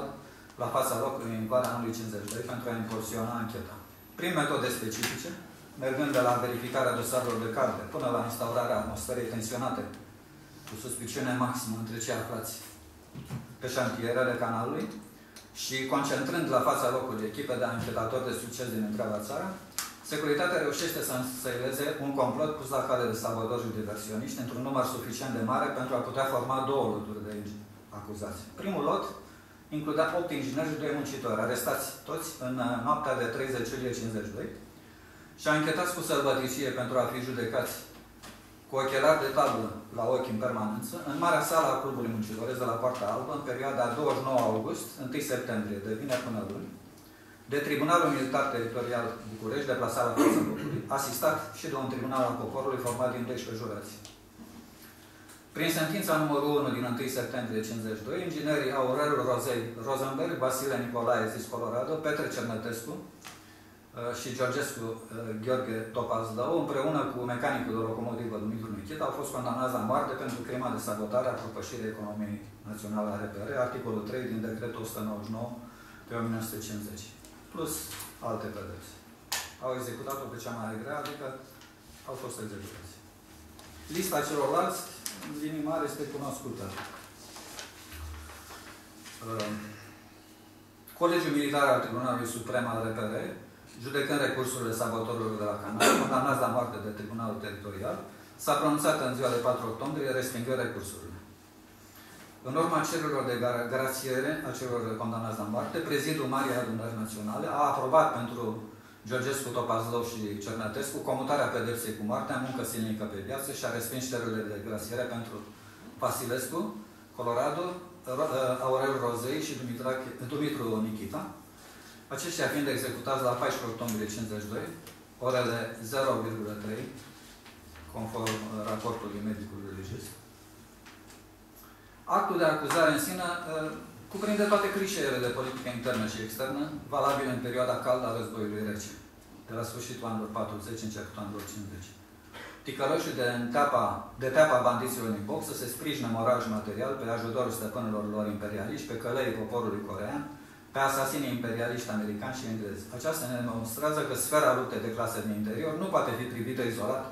S6: la fața locului în vara anului 52 pentru a impulsiona ancheta. Prin metode specifice, mergând de la verificarea dosarelor de carte până la instaurarea atmosferei tensionate, cu suspiciune maximă între cei aflați pe șantierele canalului și concentrând la fața locului echipe de anchetatori de succes din întreaga țară, Securitatea reușește să înțeleze un complot pus la cale de sabotori diversioniști într-un număr suficient de mare pentru a putea forma două loturi de acuzați. Primul lot includea 8 ingineri și 2 muncitori, arestați toți în uh, noaptea de 30 iulie 52 și anchetați cu sălbăticie pentru a fi judecați cu ochelari de tablă la ochi în permanență, în marea sală a Clubului Muncitoresc de la Poarta Albă, în perioada 29 august, 1 septembrie, de vineri până luni, de Tribunalul Militar Teritorial București, deplasat la fața locului, asistat și de un tribunal al poporului format din 12 jurați. Prin sentința numărul 1 din 1 septembrie 52, inginerii Aurel Rozei Rosenberg, Vasile Nicolae Zis Colorado, Petre Cernătescu uh, și Georgescu uh, Gheorghe Topazdău, împreună cu mecanicul de locomotivă Dumitru Nichita, au fost condamnați la moarte pentru crima de sabotare a propășirii economiei naționale a RPR, articolul 3 din decretul 199 pe 1950 plus alte pedepse. Au executat-o pe cea mai grea, adică au fost executați. Lista celorlalți, în linii mari, este cunoscută. Uh, Colegiul Militar al Tribunalului Suprem al RPR, judecând recursurile sabotorilor de la Canal, condamnați la moarte de Tribunalul Teritorial, s-a pronunțat în ziua de 4 octombrie respingând recursurile. În urma cererilor de grațiere a celor condamnați la moarte, Prezidul Marii Adunări Naționale a aprobat pentru Georgescu, Topazlov și Cernătescu comutarea pedepsei cu moartea în muncă silnică pe viață și a respins cererile de grațiere pentru Vasilescu, Colorado, Aurel Rozei și Dumitru Nikita, aceștia fiind executați la 14 octombrie 52, orele 0,3, conform raportului medicului religios. Actul de acuzare în sine uh, cuprinde toate clișeele de politică internă și externă, valabile în perioada caldă a războiului rece, de la sfârșitul anilor 40, începutul anilor 50. Ticăloșii de, teapa, de teapa bandiților din box să se sprijină moral și material pe ajutorul stăpânilor lor imperialiști, pe călăii poporului corean, pe asasinii imperialiști americani și englezi. Aceasta ne demonstrează că sfera luptei de clasă din interior nu poate fi privită izolat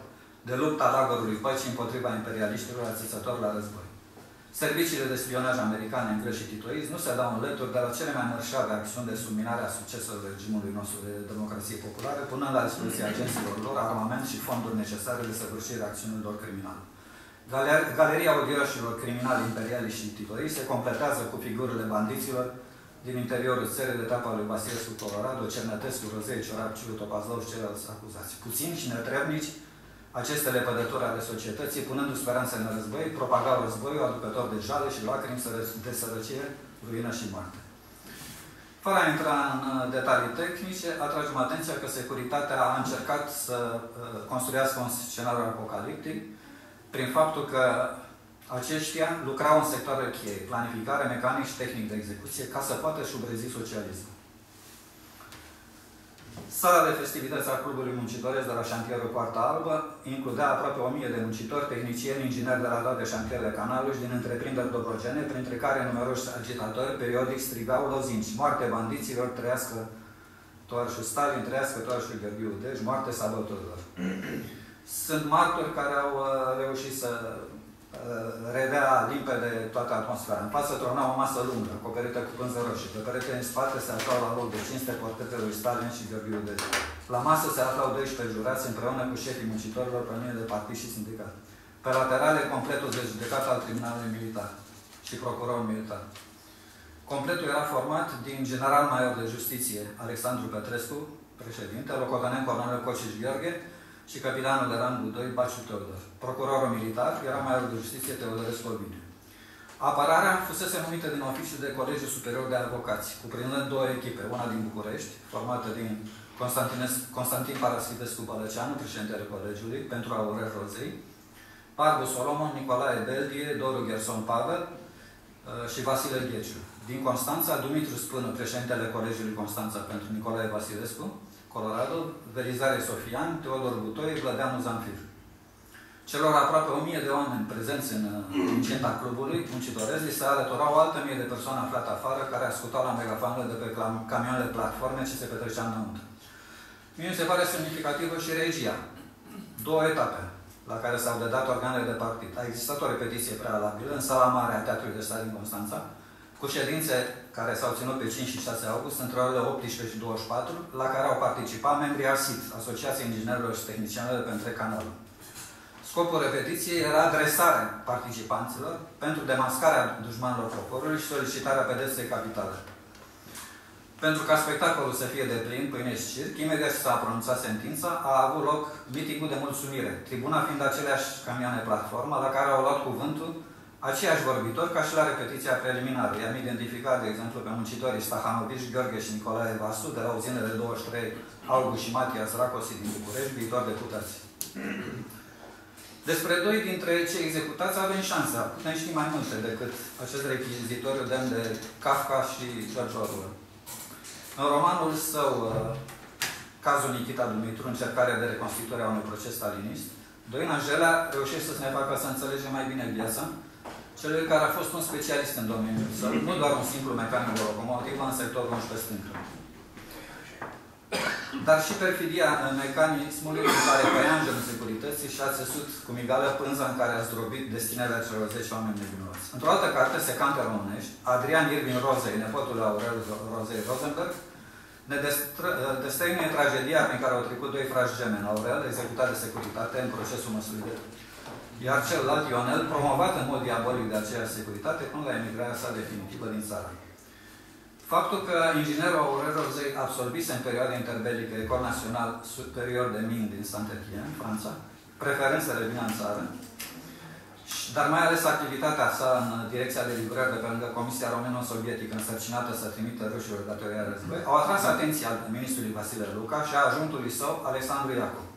S6: de lupta lagărului păcii împotriva imperialiștilor ațățători la război. Serviciile de spionaj americane în și titoizi nu se dau în lături de la cele mai mărșave acțiuni de subminare a succesului regimului nostru de democrație populară, până la dispoziția agenților lor armament și fonduri necesare de săvârșire acțiunilor criminale. Galeria audioșilor criminali imperiali și titorii se completează cu figurile bandiților din interiorul țării de etapa lui Vasilescu Colorado, Cernătescu, Rozei, Ciorap, Ciu, Topazlov și ceilalți acuzați. Puțini și netrebnici aceste lepădători ale societății, punându speranța în război, propagau războiul, aducător de jale și lacrimi de sărăcie, ruină și moarte. Fără a intra în uh, detalii tehnice, atragem atenția că securitatea a încercat să uh, construiască un scenariu apocaliptic prin faptul că aceștia lucrau în sectoare cheie, planificare, mecanic și tehnic de execuție, ca să poată șubrezi socialismul. Sala de festivități a Clubului Muncitoresc de la șantierul Poarta Albă includea aproape 1000 de muncitori, tehnicieni, ingineri de la toate șantierele canalului și din întreprinderi dobrogene, printre care numeroși agitatori periodic strigau lozinci. Moarte bandiților, trăiască toarșul Stalin, trăiască toarșul Gheorghiu Deci, moarte sabotorilor. Sunt martori care au uh, reușit să Uh, redea limpede toată atmosfera. În față trona o masă lungă, acoperită cu pânză roșie. Pe perete în spate se aflau la loc de cinste portretele lui Stalin și Gheorghiu de La masă se aflau 12 jurați împreună cu șefii muncitorilor pe de partid și sindicat. Pe laterale, completul de judecat al Tribunalului Militar și procurorul militar. Completul era format din general major de justiție Alexandru Petrescu, președinte, locotenent colonel Cociș Gheorghe și capitanul de rangul 2, Baciu Teodor. Procurorul militar era major de justiție Teodorescu Ovidiu. Apărarea fusese numită din oficiu de Colegiul Superior de Avocați, cuprinzând două echipe, una din București, formată din Constantin Paraschivescu Bălăceanu, președintele Colegiului, pentru Aurel Rozei, Pargu Solomon, Nicolae Beldie, Doru Gerson Pavel uh, și Vasile Gheciu. Din Constanța, Dumitru Spână, președintele Colegiului Constanța pentru Nicolae Vasilescu, Colorado, Velizare Sofian, Teodor Butoi, Vlădeanu Zanfir. Celor aproape 1000 de oameni prezenți în incinta clubului, muncitorezi, li se alătura o altă mie de persoane aflate afară care ascultau la megafonele de pe camioanele platforme ce se petrecea înăuntru. Mie mi se pare semnificativă și regia. Două etape la care s-au dedat organele de partid. A existat o repetiție prealabilă în sala mare a Teatrului de Stat din Constanța, cu ședințe care s-au ținut pe 5 și 6 august, între orele 18 și 24, la care au participat membrii ASIT, Asociația Inginerilor și Tehnicienilor pentru canalul. Scopul repetiției era adresarea participanților pentru demascarea dușmanilor poporului și solicitarea pedepsei capitale. Pentru ca spectacolul să fie de plin, pâine și circ, imediat ce s-a pronunțat sentința, a avut loc mitingul de mulțumire, tribuna fiind aceleași camioane platformă la care au luat cuvântul aceiași vorbitori ca și la repetiția preliminară. I-am identificat, de exemplu, pe muncitorii Stahanovici, Gheorghe și Nicolae Vasu, de la uzinele 23 August și Matias Racosi din București, viitor deputați. Despre doi dintre cei executați avem șansa. Putem ști mai multe decât acest rechizitoriu demn de Kafka și George Orwell. În romanul său, uh, Cazul Nikita Dumitru, încercarea de reconstituire a unui proces stalinist, Doina Jelea reușește să ne facă să înțelegem mai bine viața, celui care a fost un specialist în domeniul său, nu doar un simplu mecanic de locomotivă în sectorul 11 stâncă. Dar și perfidia în mecanismului în care păianjul securității și a țesut cu migală pânza în care a zdrobit destinarea celor 10 oameni nevinovați. Într-o altă carte, Secante Românești, Adrian Irvin Rozei, nepotul Aurel Rozei Rosenberg, ne destăinuie tragedia prin care au trecut doi frași gemeni, Aurel, executat de securitate în procesul măsului de iar celălalt, Ionel, promovat în mod diabolic de aceeași securitate până la emigrarea sa definitivă din țară. Faptul că inginerul Aurel Rozei absolvise în perioada interbelică Ecole Național Superior de Mine din Saint-Étienne, Franța, preferând să revină în țară, dar mai ales activitatea sa în direcția de livrări de pe lângă Comisia Româno-Sovietică însărcinată să trimită rușilor datoria război, au atras atenția ministrului Vasile Luca și a ajuntului său, Alexandru Iacov.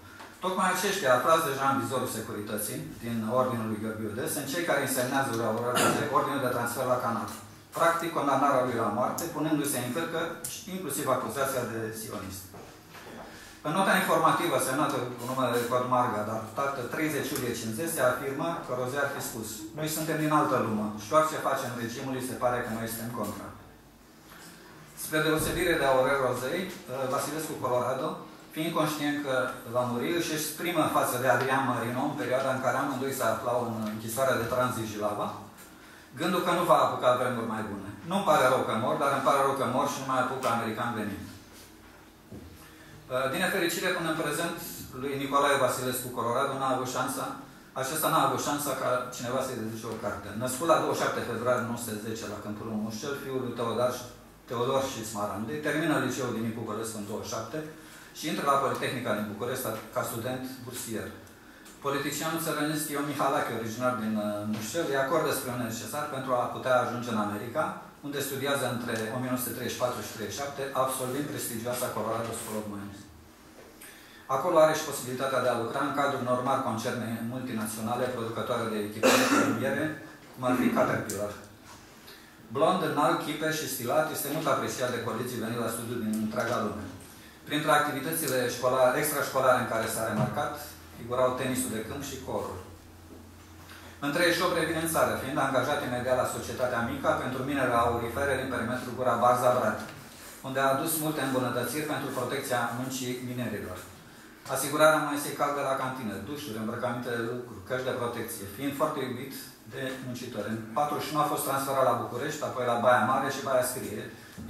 S6: Tocmai aceștia, aflați deja în vizorul securității, din Ordinul lui Gheorghiude, sunt cei care însemnează ordinul de transfer la canal. Practic, condamnarea lui la moarte, punându-se în cărcă inclusiv acuzația de sionist. În nota informativă semnată cu numele de cod Marga, datată 30 iulie 50, se afirmă că Rozea ar fi spus Noi suntem din altă lume și orice facem regimului se pare că noi suntem contra. Spre deosebire de Aurel Rozei, Vasilescu Colorado, fiind conștient că va muri, își exprimă față de Adrian Marino în perioada în care amândoi se aflau în închisoarea de tranzit Jilava, gândul că nu va apuca vremuri mai bune. Nu-mi pare rău că mor, dar îmi pare rău că mor și nu mai apucă american venit. Uh, din nefericire, până în prezent, lui Nicolae Vasilescu Colorado n-a avut șansa, acesta n-a avut șansa ca cineva să-i dedice o carte. Născut la 27 februarie 1910 la Câmpul Mușcel, fiul lui Teodor, Teodor și Smarandi, termină liceul din Nicu în 27 și intră la Politehnica din București ca student bursier. Politicianul țărănesc Ion Mihalache, originar din uh, Mușcel, îi acordă spre necesar pentru a putea ajunge în America, unde studiază între 1934 și 37, absolvind prestigioasa Colorado School of Mines. Acolo are și posibilitatea de a lucra în cadrul normal concerne multinaționale producătoare de echipamente miniere, cum ar fi Caterpillar. Blond, înalt, chipe și stilat, este mult apreciat de colegii veniți la studiu din întreaga lume. Printre activitățile școlare, extrașcolare în care s-a remarcat, figurau tenisul de câmp și corul. În 38 revine în țară, fiind angajat imediat la Societatea Mica pentru minele aurifere din perimetrul Gura Barza Brat, unde a adus multe îmbunătățiri pentru protecția muncii minerilor. Asigurarea mesei calde la cantină, dușuri, îmbrăcăminte de lucru, căști de protecție, fiind foarte iubit de muncitori. În 49 a fost transferat la București, apoi la Baia Mare și Baia Scrie.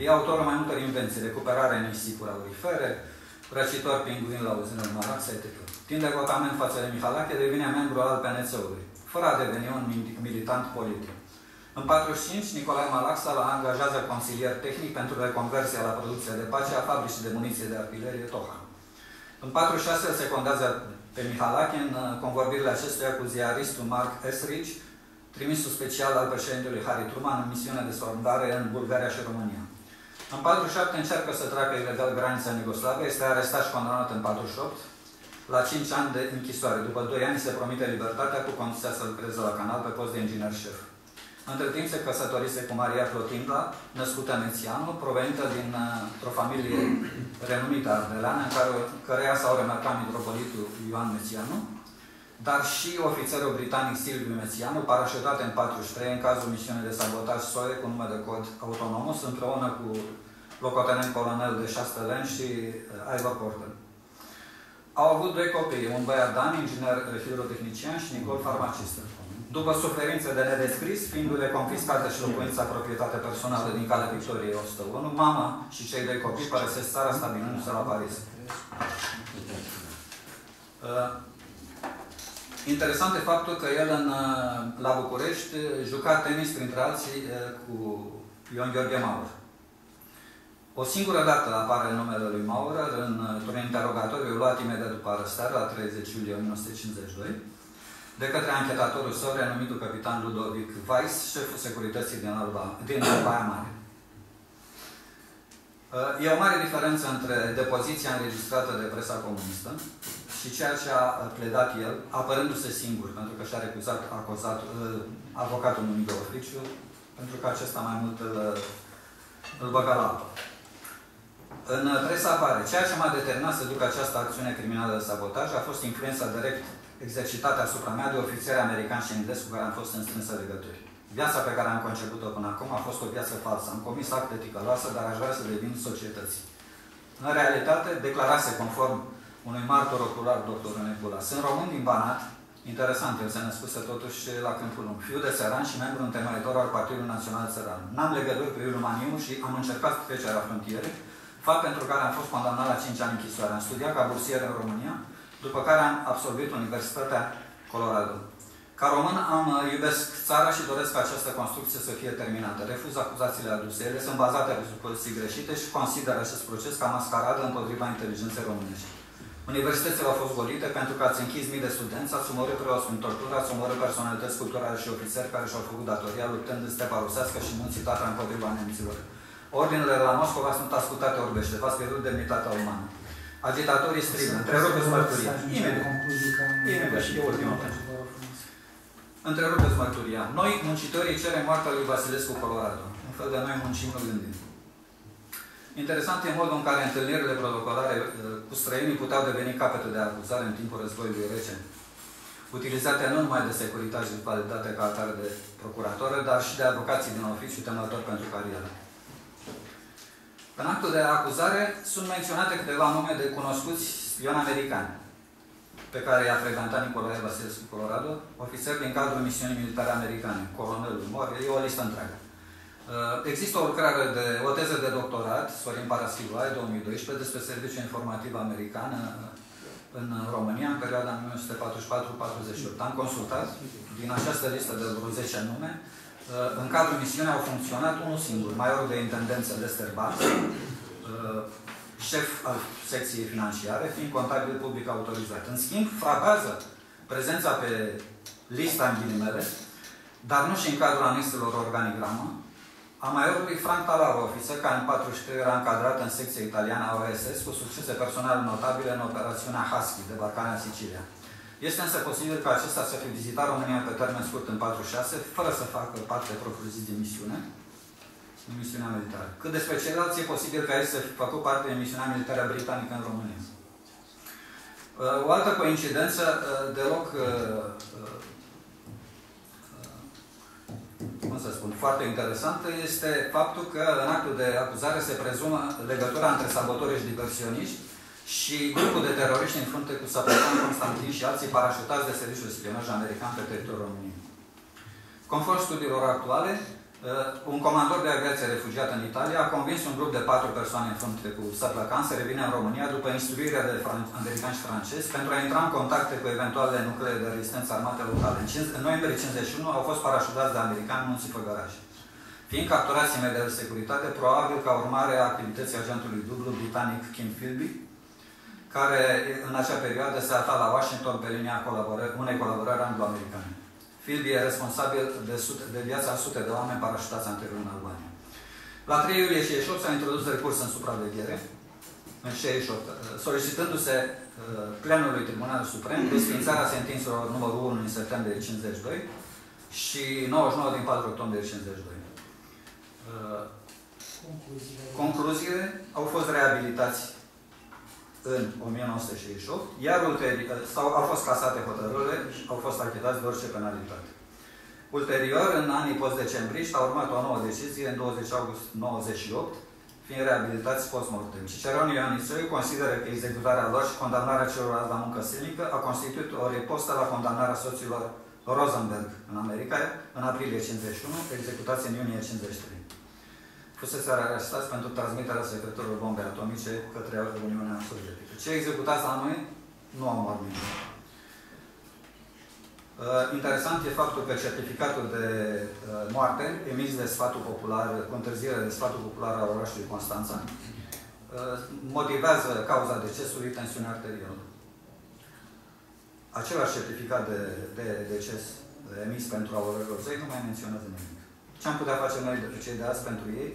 S6: E autorul mai multor invenții, recuperare în nisipuri aurifere, răcitor pinguin la uzină Maraxa, etc. Timp de votament față de Mihalache, devine membru al PNC-ului, fără a deveni un militant politic. În 45, Nicolae Malaxa la angajează consilier tehnic pentru reconversia la producția de pace a fabricii de muniție de artilerie Toha. În 46 îl secundează pe Mihalache în uh, convorbirile acestuia cu ziaristul Mark Esrich, trimisul special al președintelui Harry Truman în misiune de sondare în Bulgaria și România. În 47 încearcă să treacă ilegal granița în Iugoslavia, este arestat și condamnat în 48 la 5 ani de închisoare. După 2 ani se promite libertatea cu condiția să lucreze la canal pe post de inginer șef. Între timp se căsătorise cu Maria Clotinda, născută în Ețianu, provenită dintr-o uh, familie renumită ardeleană, în care, căreia s-au remarcat mitropolitul Ioan Mețianu, dar și ofițerul britanic Silviu Mețianu, parașutat în 43 în cazul misiunii de sabotaj SOE cu nume de cod Autonomus, împreună cu locotenent colonel de Chastelain și uh, Iva Porter. Au avut doi copii, un băiat Dan, inginer hidrotehnician și Nicol, farmacist. După suferințe de nedescris, fiindu-le confiscate și locuința proprietate personală din Calea Victoriei 101, mama și cei doi copii părăsesc țara stabilându-se la Paris. Uh, interesant e faptul că el în, uh, la București juca tenis printre alții uh, cu Ion Gheorghe Maur. O singură dată apare numele lui Maurer într-un interogatoriu luat imediat după arestare, la 30 iulie 1952, de către anchetatorul său, renumitul capitan Ludovic Weiss, șeful securității din, Alba, din Baia Mare. E o mare diferență între depoziția înregistrată de presa comunistă și ceea ce a pledat el, apărându-se singur, pentru că și-a recuzat acuzat, avocatul numit de oficiu, pentru că acesta mai mult îl, îl băga la apă. În presa apare, ceea ce m-a determinat să duc această acțiune criminală de sabotaj a fost influența direct exercitată asupra mea de ofițeri americani și englezi cu care am fost în strânsă legături. Viața pe care am conceput-o până acum a fost o viață falsă. Am comis acte ticăloase, dar aș vrea să devin societății. În realitate, declarase conform unui martor ocular, doctor Nebula. Sunt român din Banat, interesant, el se născuse totuși la Câmpul Lung, fiu de țăran și membru întemeitor al Partidului Național Țăran. N-am legături cu Iul Maniu și am încercat trecerea frontierei, fapt pentru care am fost condamnat la 5 ani închisoare. Am studiat ca bursier în România, după care am absolvit Universitatea Colorado. Ca român am uh, iubesc țara și doresc ca această construcție să fie terminată. Refuz acuzațiile aduse. Ele sunt bazate pe supoziții greșite și consider acest proces ca mascaradă împotriva inteligenței românești. Universitățile au fost golite pentru că ați închis mii de studenți, ați omorât preoți în tortură, ați omorât personalități culturale și ofițeri care și-au făcut datoria luptând în stepa rusească și munții Tatra împotriva nemților. Ordinele de la Moscova sunt ascultate orbește, v-ați pierdut demnitatea umană. Agitatorii strigă, întrerupeți mărturia. Imediat. Imediat. E ultima Întrerupeți mărturia. Noi, muncitorii, cerem moartea lui Vasilescu Colorado. Un fel de noi muncim, nu gândim. Interesant e modul în care întâlnirile protocolare uh, cu străinii puteau deveni capete de acuzare în timpul războiului rece, utilizate nu numai de securitate și validitate ca atare de procuratoră, dar și de avocații din oficiu temători pentru carieră. În actul de acuzare sunt menționate câteva nume de cunoscuți spioni americani, pe care i-a frecventat Nicolae Vasilescu Colorado, ofițer din cadrul misiunii militare americane, colonelul Mor, e o listă întreagă. Uh, există o lucrare de, o teză de doctorat, Sorin Paraschivae, 2012, despre serviciul informativ american uh, în România, în perioada 1944-48. Am consultat din această listă de vreo 10 nume, uh, în cadrul misiunii au funcționat unul singur, majorul de intendență Lester Bat, șef al secției financiare, fiind contabil public autorizat. În schimb, frapează prezența pe lista în ghilimele, dar nu și în cadrul anexelor organigramă, a majorului Frank Talaro, ofițer care în 43 era încadrat în secția italiană a OSS cu succese personale notabile în operațiunea Husky, debarcarea în Sicilia. Este însă posibil ca acesta să fi vizitat România pe termen scurt în 46, fără să facă parte propriu-zis de misiune, în misiunea militară. Cât despre ceilalți, e posibil ca ei să fi făcut parte din misiunea militară britanică în România. O altă coincidență deloc cum să spun, foarte interesantă este faptul că în actul de acuzare se prezumă legătura între sabotori și diversioniști și grupul de teroriști în frunte cu Sapotan, Constantin și alții parașutați de serviciul de spionaj american pe teritoriul României. Conform studiilor actuale, Uh, un comandor de aviație refugiat în Italia a convins un grup de patru persoane în frunte cu Satlacan să revină în România după instruirea de americani și francezi pentru a intra în contacte cu eventuale nuclee de rezistență armate locale. În, 5, în noiembrie 51 au fost parașutați de americani în munții Făgăraș. Fiind capturați imediat de securitate, probabil ca urmare a activității agentului dublu britanic Kim Philby, care în acea perioadă se afla la Washington pe linia colaborări, unei colaborări anglo-americane. Philby e responsabil de, sute, de viața sute de oameni parașutați anterior în Albania. La 3 iulie 68 s-a introdus recurs în supraveghere, în 68, solicitându-se uh, plenului Tribunalului Suprem desfințarea sentințelor numărul 1 în septembrie 52 și 99 din 4 octombrie 52.
S4: Concluziile.
S6: Concluziile au fost reabilitați în 1968, iar ulterior, sau au fost casate hotărârile și au fost achitați de orice penalitate. Ulterior, în anii post-decembriști, a urmat o nouă decizie în 20 august 98, fiind reabilitați post-mortem. Ciceron Ioanițoiu consideră că executarea lor și condamnarea celorlalți la muncă silnică a constituit o repostă la condamnarea soților Rosenberg în America în aprilie 51, executați în iunie 53 fusese arestați pentru transmiterea secretorilor bombe atomice către Uniunea Sovietică. Cei executați la noi nu au morminte. Uh, interesant e faptul că certificatul de uh, moarte emis de sfatul popular, cu întârziere de sfatul popular al orașului Constanța, uh, motivează cauza decesului tensiune arterială. Același certificat de, de deces emis pentru Aurel Rozei nu mai menționează nimic. Ce am putea face noi de cei de azi pentru ei?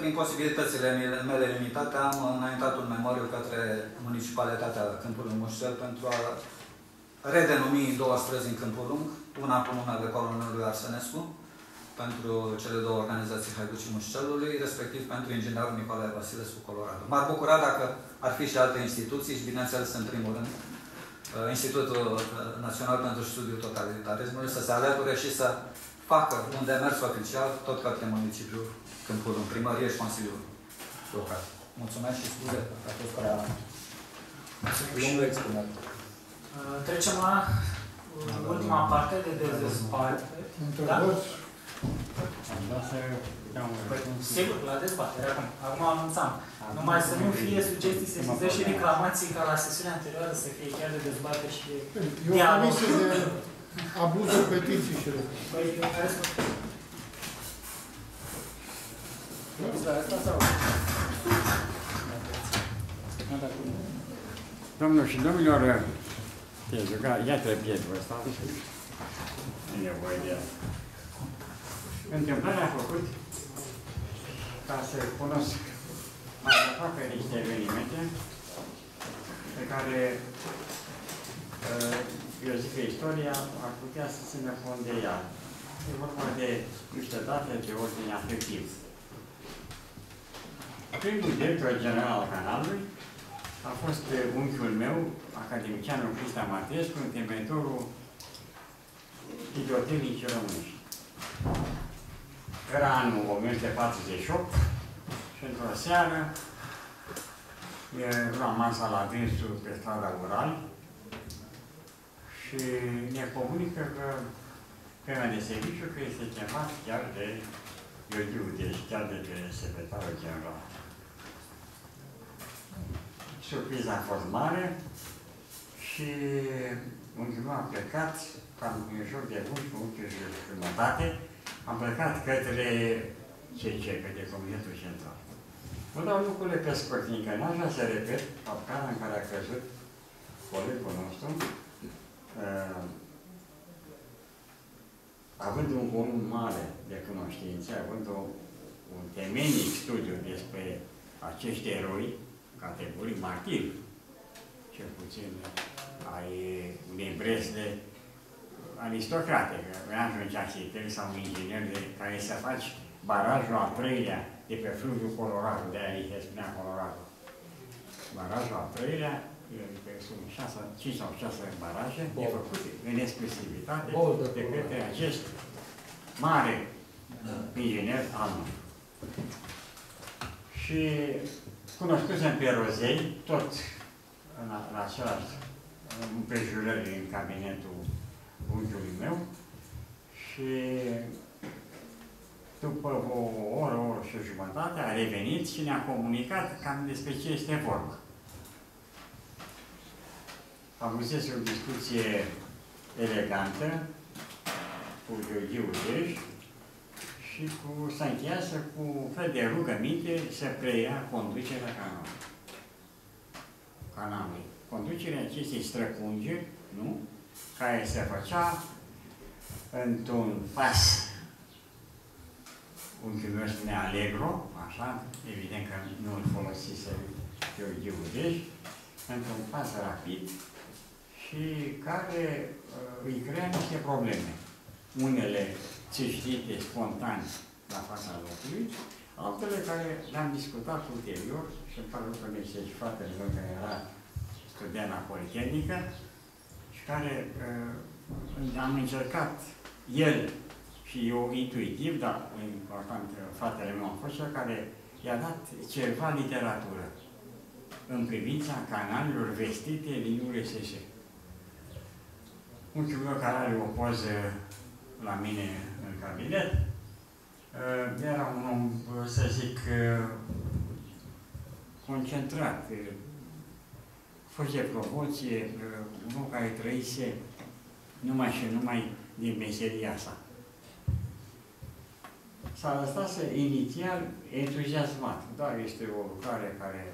S6: Prin posibilitățile mele limitate, am înaintat un memoriu către Municipalitatea Câmpului Mușcel pentru a redenumi două străzi în Câmpul Lung, una cu numele colonelului Arsenescu, pentru cele două organizații Haiducii Mușcelului, respectiv pentru inginerul Nicolae Vasilescu Colorado. M-ar bucura dacă ar fi și alte instituții și, bineînțeles, în primul rând, uh, Institutul uh, Național pentru Studiul Totalitarismului să se alăture și să facă un demers oficial tot către municipiul Câmpul în primărie și Consiliul Local. Mulțumesc și scuze că a fost prea lungă expunere.
S4: Uh, Trecem la uh, ultima parte de dezbatere.
S2: Întrebări?
S7: Am dat să dau un
S4: Păi,
S7: răspuns.
S4: sigur, la dezbatere acum. Acum anunțam. Numai să nu fie sugestii, sesizări și reclamații ca la sesiunea anterioară să fie chiar de dezbatere și de
S2: E o
S4: dialog.
S2: comisie de abuzuri, petiții și
S4: Păi, care sunt?
S7: Domnul și domnilor, Piezuga, iată piedul ăsta și e nevoie de el. Întâmplarea a făcut ca să cunosc mai aproape niște evenimente pe care uh, eu zic că istoria ar putea să țină fond de ea. E vorba de niște date de ordine afectiv. Primul director general al canalului a fost unchiul meu, academicianul Crista Matescu, întemeitorul bibliotecnicii românești. Era anul 1948 și într-o seară luam masa la dânsul pe strada Ural și ne comunică că prima de serviciu că este chemat chiar de Iodiu, deci chiar de pe secretarul general. Surpriza a fost mare și unchiul meu a plecat, cam în jur de 11, 11 și jumătate, am plecat către CC, către Comitetul Central. Vă dau lucrurile pe scurt, fiindcă n-aș vrea să repet capcana în care a căzut colegul nostru, uh, având un volum mare de cunoștințe, având o, un temenic studiu despre acești eroi, categorii martiri, cel puțin ai unei Bresle aristocrate, că nu ajungi arhitect sau un inginer de care să faci barajul al treilea de pe fluviul Colorado, de aia se spunea Colorado. Barajul al treilea, adică sunt 6, 5 sau 6 baraje, e făcut în exclusivitate de către acest mare inginer al nostru. Și cunoscusem pe Rozei, tot în, în același împrejurări în cabinetul unchiului meu și după o oră, o oră și o jumătate, a revenit și ne-a comunicat cam despre ce este vorba. Avusese o discuție elegantă cu Georgiu Udeș și cu s-a cu un fel de rugăminte să preia conducerea canalului. canalului. Conducerea acestei străpunge, nu? Care se făcea într-un pas unchiul meu spune Allegro, așa, evident că nu îl folosise Gheorghe Udeș, într-un pas rapid și care uh, îi crea niște probleme. Unele țâșnite spontan la fața locului, altele care le-am discutat ulterior și îmi pare că mi și fratele meu care era student la Politehnică și care uh, am încercat el și eu intuitiv, dar important, fratele meu a fost cel care i-a dat ceva literatură în privința canalelor vestite din URSS. Unchiul meu care are o poză la mine în cabinet, uh, era un om, să zic, uh, concentrat, uh, fost de promoție, un om care trăise numai și numai din meseria sa. S-a lăsat inițial entuziasmat. Dar este o lucrare care,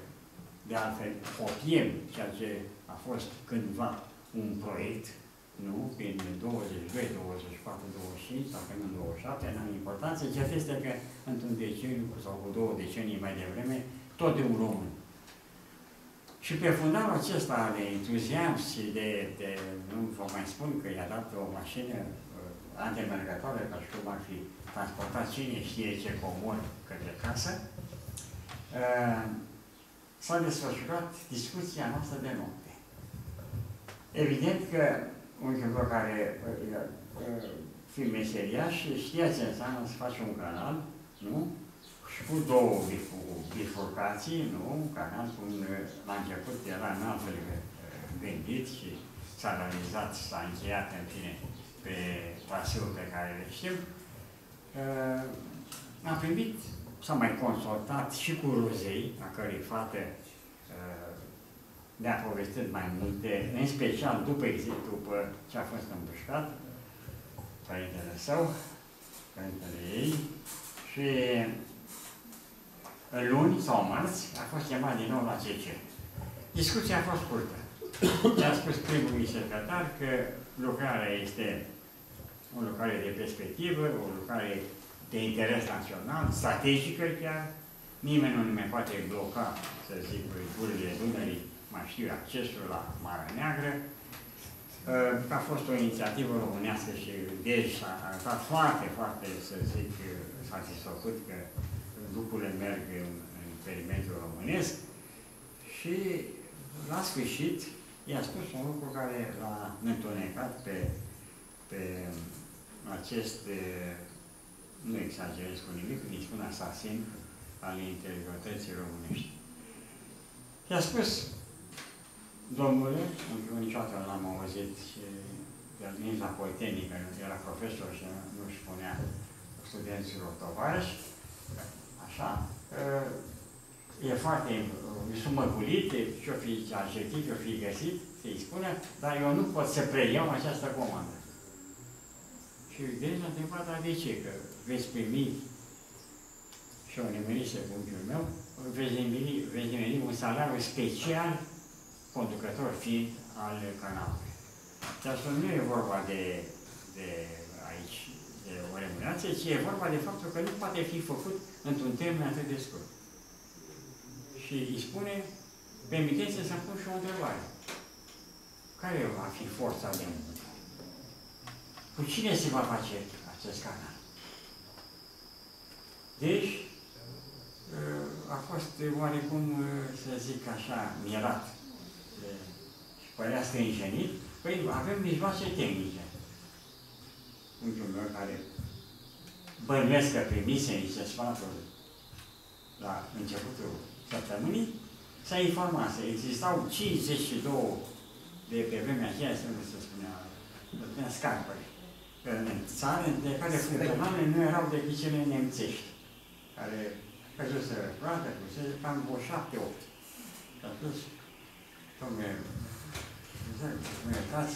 S7: de altfel, opiem ceea ce a fost cândva un proiect, nu? Prin 22, 24, 25, sau până în 27, n-am importanță. Ceea este că într-un deceniu sau cu două decenii mai devreme, tot de un român. Și pe fundalul acesta de entuziasm și de, de, nu vă mai spun că i-a dat o mașină uh, antemergătoare, ca și cum ar fi transportat cine știe ce comori către casă, uh, s-a desfășurat discuția noastră de noapte. Evident că unchiul care uh, uh, fi meseriaș știa ce înseamnă să faci un canal, nu? Și cu două bifurcații, nu? Un canal cum la început era în altfel gândit și s-a realizat, s-a încheiat în fine pe traseul pe care le știm, Uh, am primit, s-a mai consultat și cu Rozei, a cărei fată uh, ne-a povestit mai multe, în special după, după ce a fost îmbușcat, părintele său, părintele ei, și luni sau marți a fost chemat din nou la CC. Discuția a fost scurtă. I-a spus primul secretar că lucrarea este o lucrare de perspectivă, o lucrare de interes național, strategică chiar. Nimeni nu ne mai poate bloca, să zic, gurile Dunării, mai știu, accesul la Marea Neagră. Uh, a fost o inițiativă românească și deci s-a arătat foarte, foarte, să zic, satisfăcut că lucrurile merg în, în perimetrul românesc și la sfârșit i-a spus un lucru care l-a întunecat pe, pe acest, nu exagerez cu nimic, când îi spun asasin al integrității românești. I-a spus, domnule, încă niciodată l-am auzit și el nici la Politehnică, era profesor și nu își spunea studenților tovarăși, așa, e foarte, sunt măgulit, ce-o fi adjectiv, ce-o fi găsit, să-i spune, dar eu nu pot să preiau această comandă. Și deci a întrebat, dar de ce? Că veți primi și o nimerise cu unchiul meu, veți nimeri, veți nimeri un salariu special conducător fiind al canalului. Dar asta nu e vorba de, de aici, de o remunerație, ci e vorba de faptul că nu poate fi făcut într-un termen atât de scurt. Și îi spune, permiteți să pun și o întrebare. Care va fi forța de muncă? Cu cine se va face acest canal? Deci, ă, a fost oarecum, ă, să zic așa, mirat și părea stânjenit. Păi avem mijloace tehnice. Unchiul meu care bănuiesc că primise niște sfaturi la începutul săptămânii, s-a informat să existau 52 de pe vremea aceea, să nu se spunea, spunea scarpări în țară de care funcționale nu erau decât cele nemțești, care căzuseră frate, fusese cam o șapte, opt. Și a spus, domnule, mă iertați,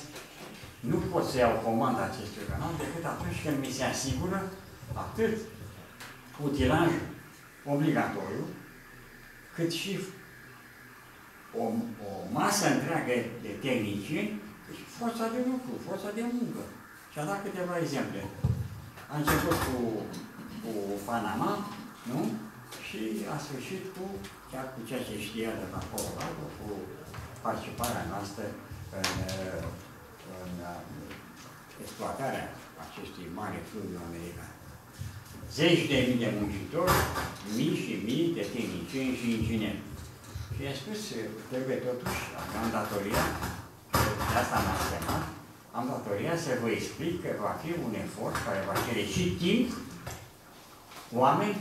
S7: nu pot să iau comanda acestui canal decât atunci când mi se asigură atât utilajul obligatoriu, cât și o, o masă întreagă de tehnicieni, și forța de lucru, forța de muncă. Și a dat câteva exemple. A început cu, cu Panama, nu? Și a sfârșit cu, chiar cu ceea ce știa de la Colorado, cu participarea noastră în, în exploatarea acestui mare fluviu american. Zeci de mii de muncitori, mii și mii de tehnicieni și ingineri. Și a spus, trebuie totuși, am datoria, de asta m-am chemat, am datoria să vă explic că va fi un efort care va cere și timp, oameni,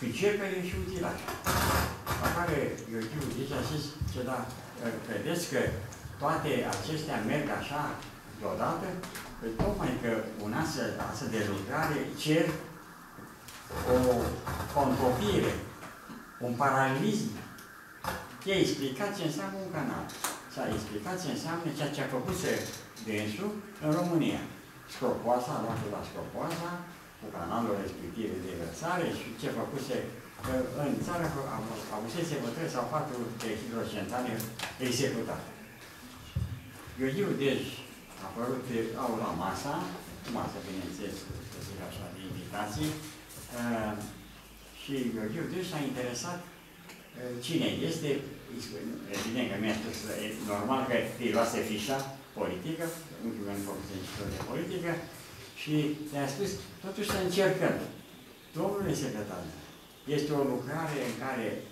S7: pricepere și utilaje. La care eu știu, zice, a zis, ce da, credeți că toate acestea merg așa deodată? Păi tocmai că un astfel, astfel de lucrare cer o contopire, un paralelism. I-a explicat ce înseamnă un canal. S-a explicat ce înseamnă ceea ce a făcut dânsul în România. Scopoasa, a luat la Scopoasa, cu canalul respectiv de vărsare și ce făcuse în țară avusese vreo sau patru de hidrocentrale executate. Gheorghiu deci a apărut, au la masa, masa, bineînțeles, să zic așa, de invitații, uh, și Gheorghiu deci s-a interesat uh, cine este, evident că mi-a spus, e normal că îi luase fișa politică, unchiul meu nu făcuse de politică, și le-a spus, totuși să încercăm. Domnule secretar, este o lucrare în care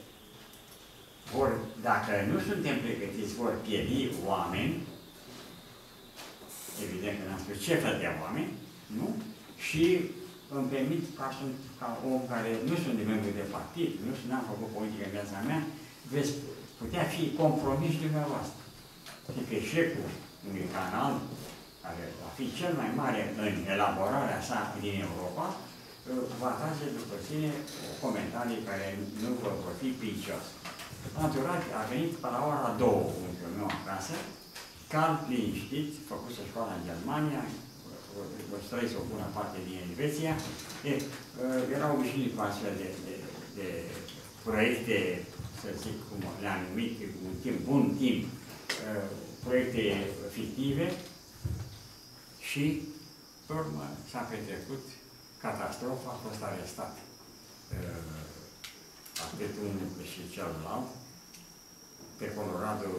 S7: vor, dacă nu suntem pregătiți, vor pieri oameni, evident că n-am spus ce fel de oameni, nu? Și îmi permit ca, sunt, ca om care nu sunt de membru de partid, nu sunt, n-am făcut politică în viața mea, veți putea fi compromis dumneavoastră. Adică eșecul unui canal, care va fi cel mai mare în elaborarea sa din Europa, va trage după sine comentarii care nu vor fi pricios. Natural, a venit pe la ora două unchiul meu acasă, cald liniștit, făcuse școala în Germania, străise o bună parte din Elveția, e, erau obișnuit cu astfel de, de, de proiecte, să zic cum le-am numit, un timp, bun timp, proiecte fictive și, pe urmă, s-a petrecut catastrofa, a fost arestat atât unul și celălalt. Pe Colorado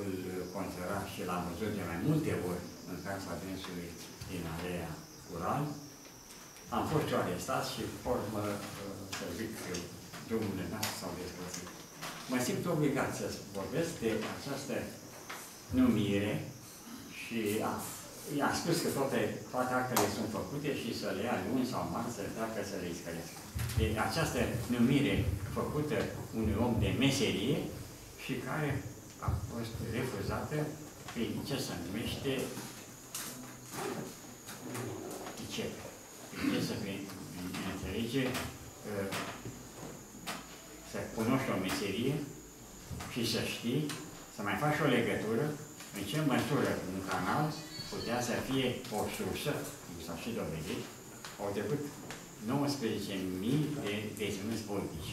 S7: îl considera și l-am văzut de mai multe ori în casa dânsului din aleea Ural. Am fost eu arestat și, pe urmă, să zic că drumurile noastre s-au despărțit. Mă simt obligat să vorbesc de această numire și a, i-a spus că toate, toate actele sunt făcute și să le ia luni sau marți să dacă să le iscălesc. De această numire făcută unui om de meserie și care a fost refuzată prin ce se numește ICEP. Prin ce se înțelege să cunoști o meserie și să știi, să mai faci o legătură în ce măsură un canal putea să fie o sursă, cum s-a și dovedit, au trecut 19.000 de deținuți politici.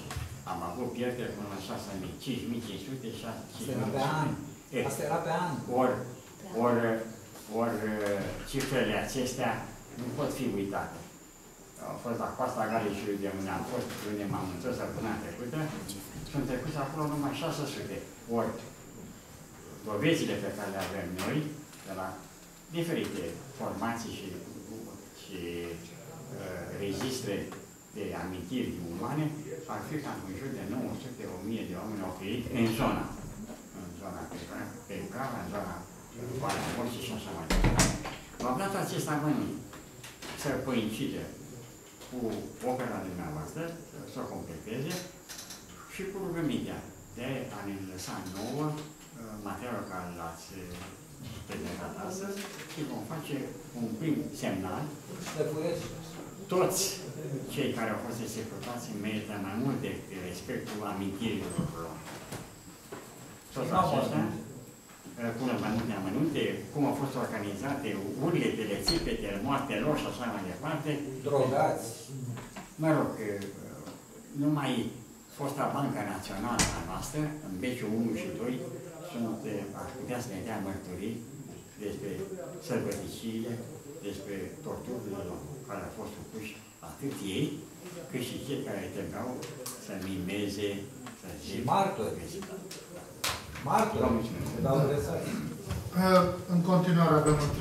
S7: Am avut pierderi până la 6.000, 5.500, 6.000.
S6: Asta era pe an.
S7: Ori, ori, ori cifrele acestea nu pot fi uitate. Au fost la coasta Galiciului de unde am fost, unde m-am întors săptămâna trecută, sunt trecuți acolo numai 600. Ori dovezile pe care le avem noi, de la diferite formații și, și uh, registre de amintiri umane, ar fi cam în jur de 900-1000 de oameni au trăit în zona, în zona pe Ucrava, în zona Valea Morții și așa mai departe. V-am dat acest amănânt să coincide cu opera dumneavoastră, să o completeze, și cu rugămintea de a ne lăsa nouă uh, materialul care l-ați prezentat astăzi și vom face un prim semnal.
S6: Stăpâneți.
S7: Toți cei care au fost executați merită mai mult de respectul amintirilor lor. Toți aceștia, până mai multe amănunte, cum au fost organizate urletele, țipetele, moartele lor și așa mai departe.
S6: Drogați.
S7: Mă rog, numai fosta Banca Națională a noastră, în Beciul 1 și 2, sunt, aș putea să ne dea mărturii despre sărbăticiile, despre torturile care au fost supuși atât ei, cât și cei care trebuiau să mimeze, să
S6: Și martori. Martori.
S7: Vă mulțumesc.
S6: Dau adresat.
S2: În continuare avem întrebări.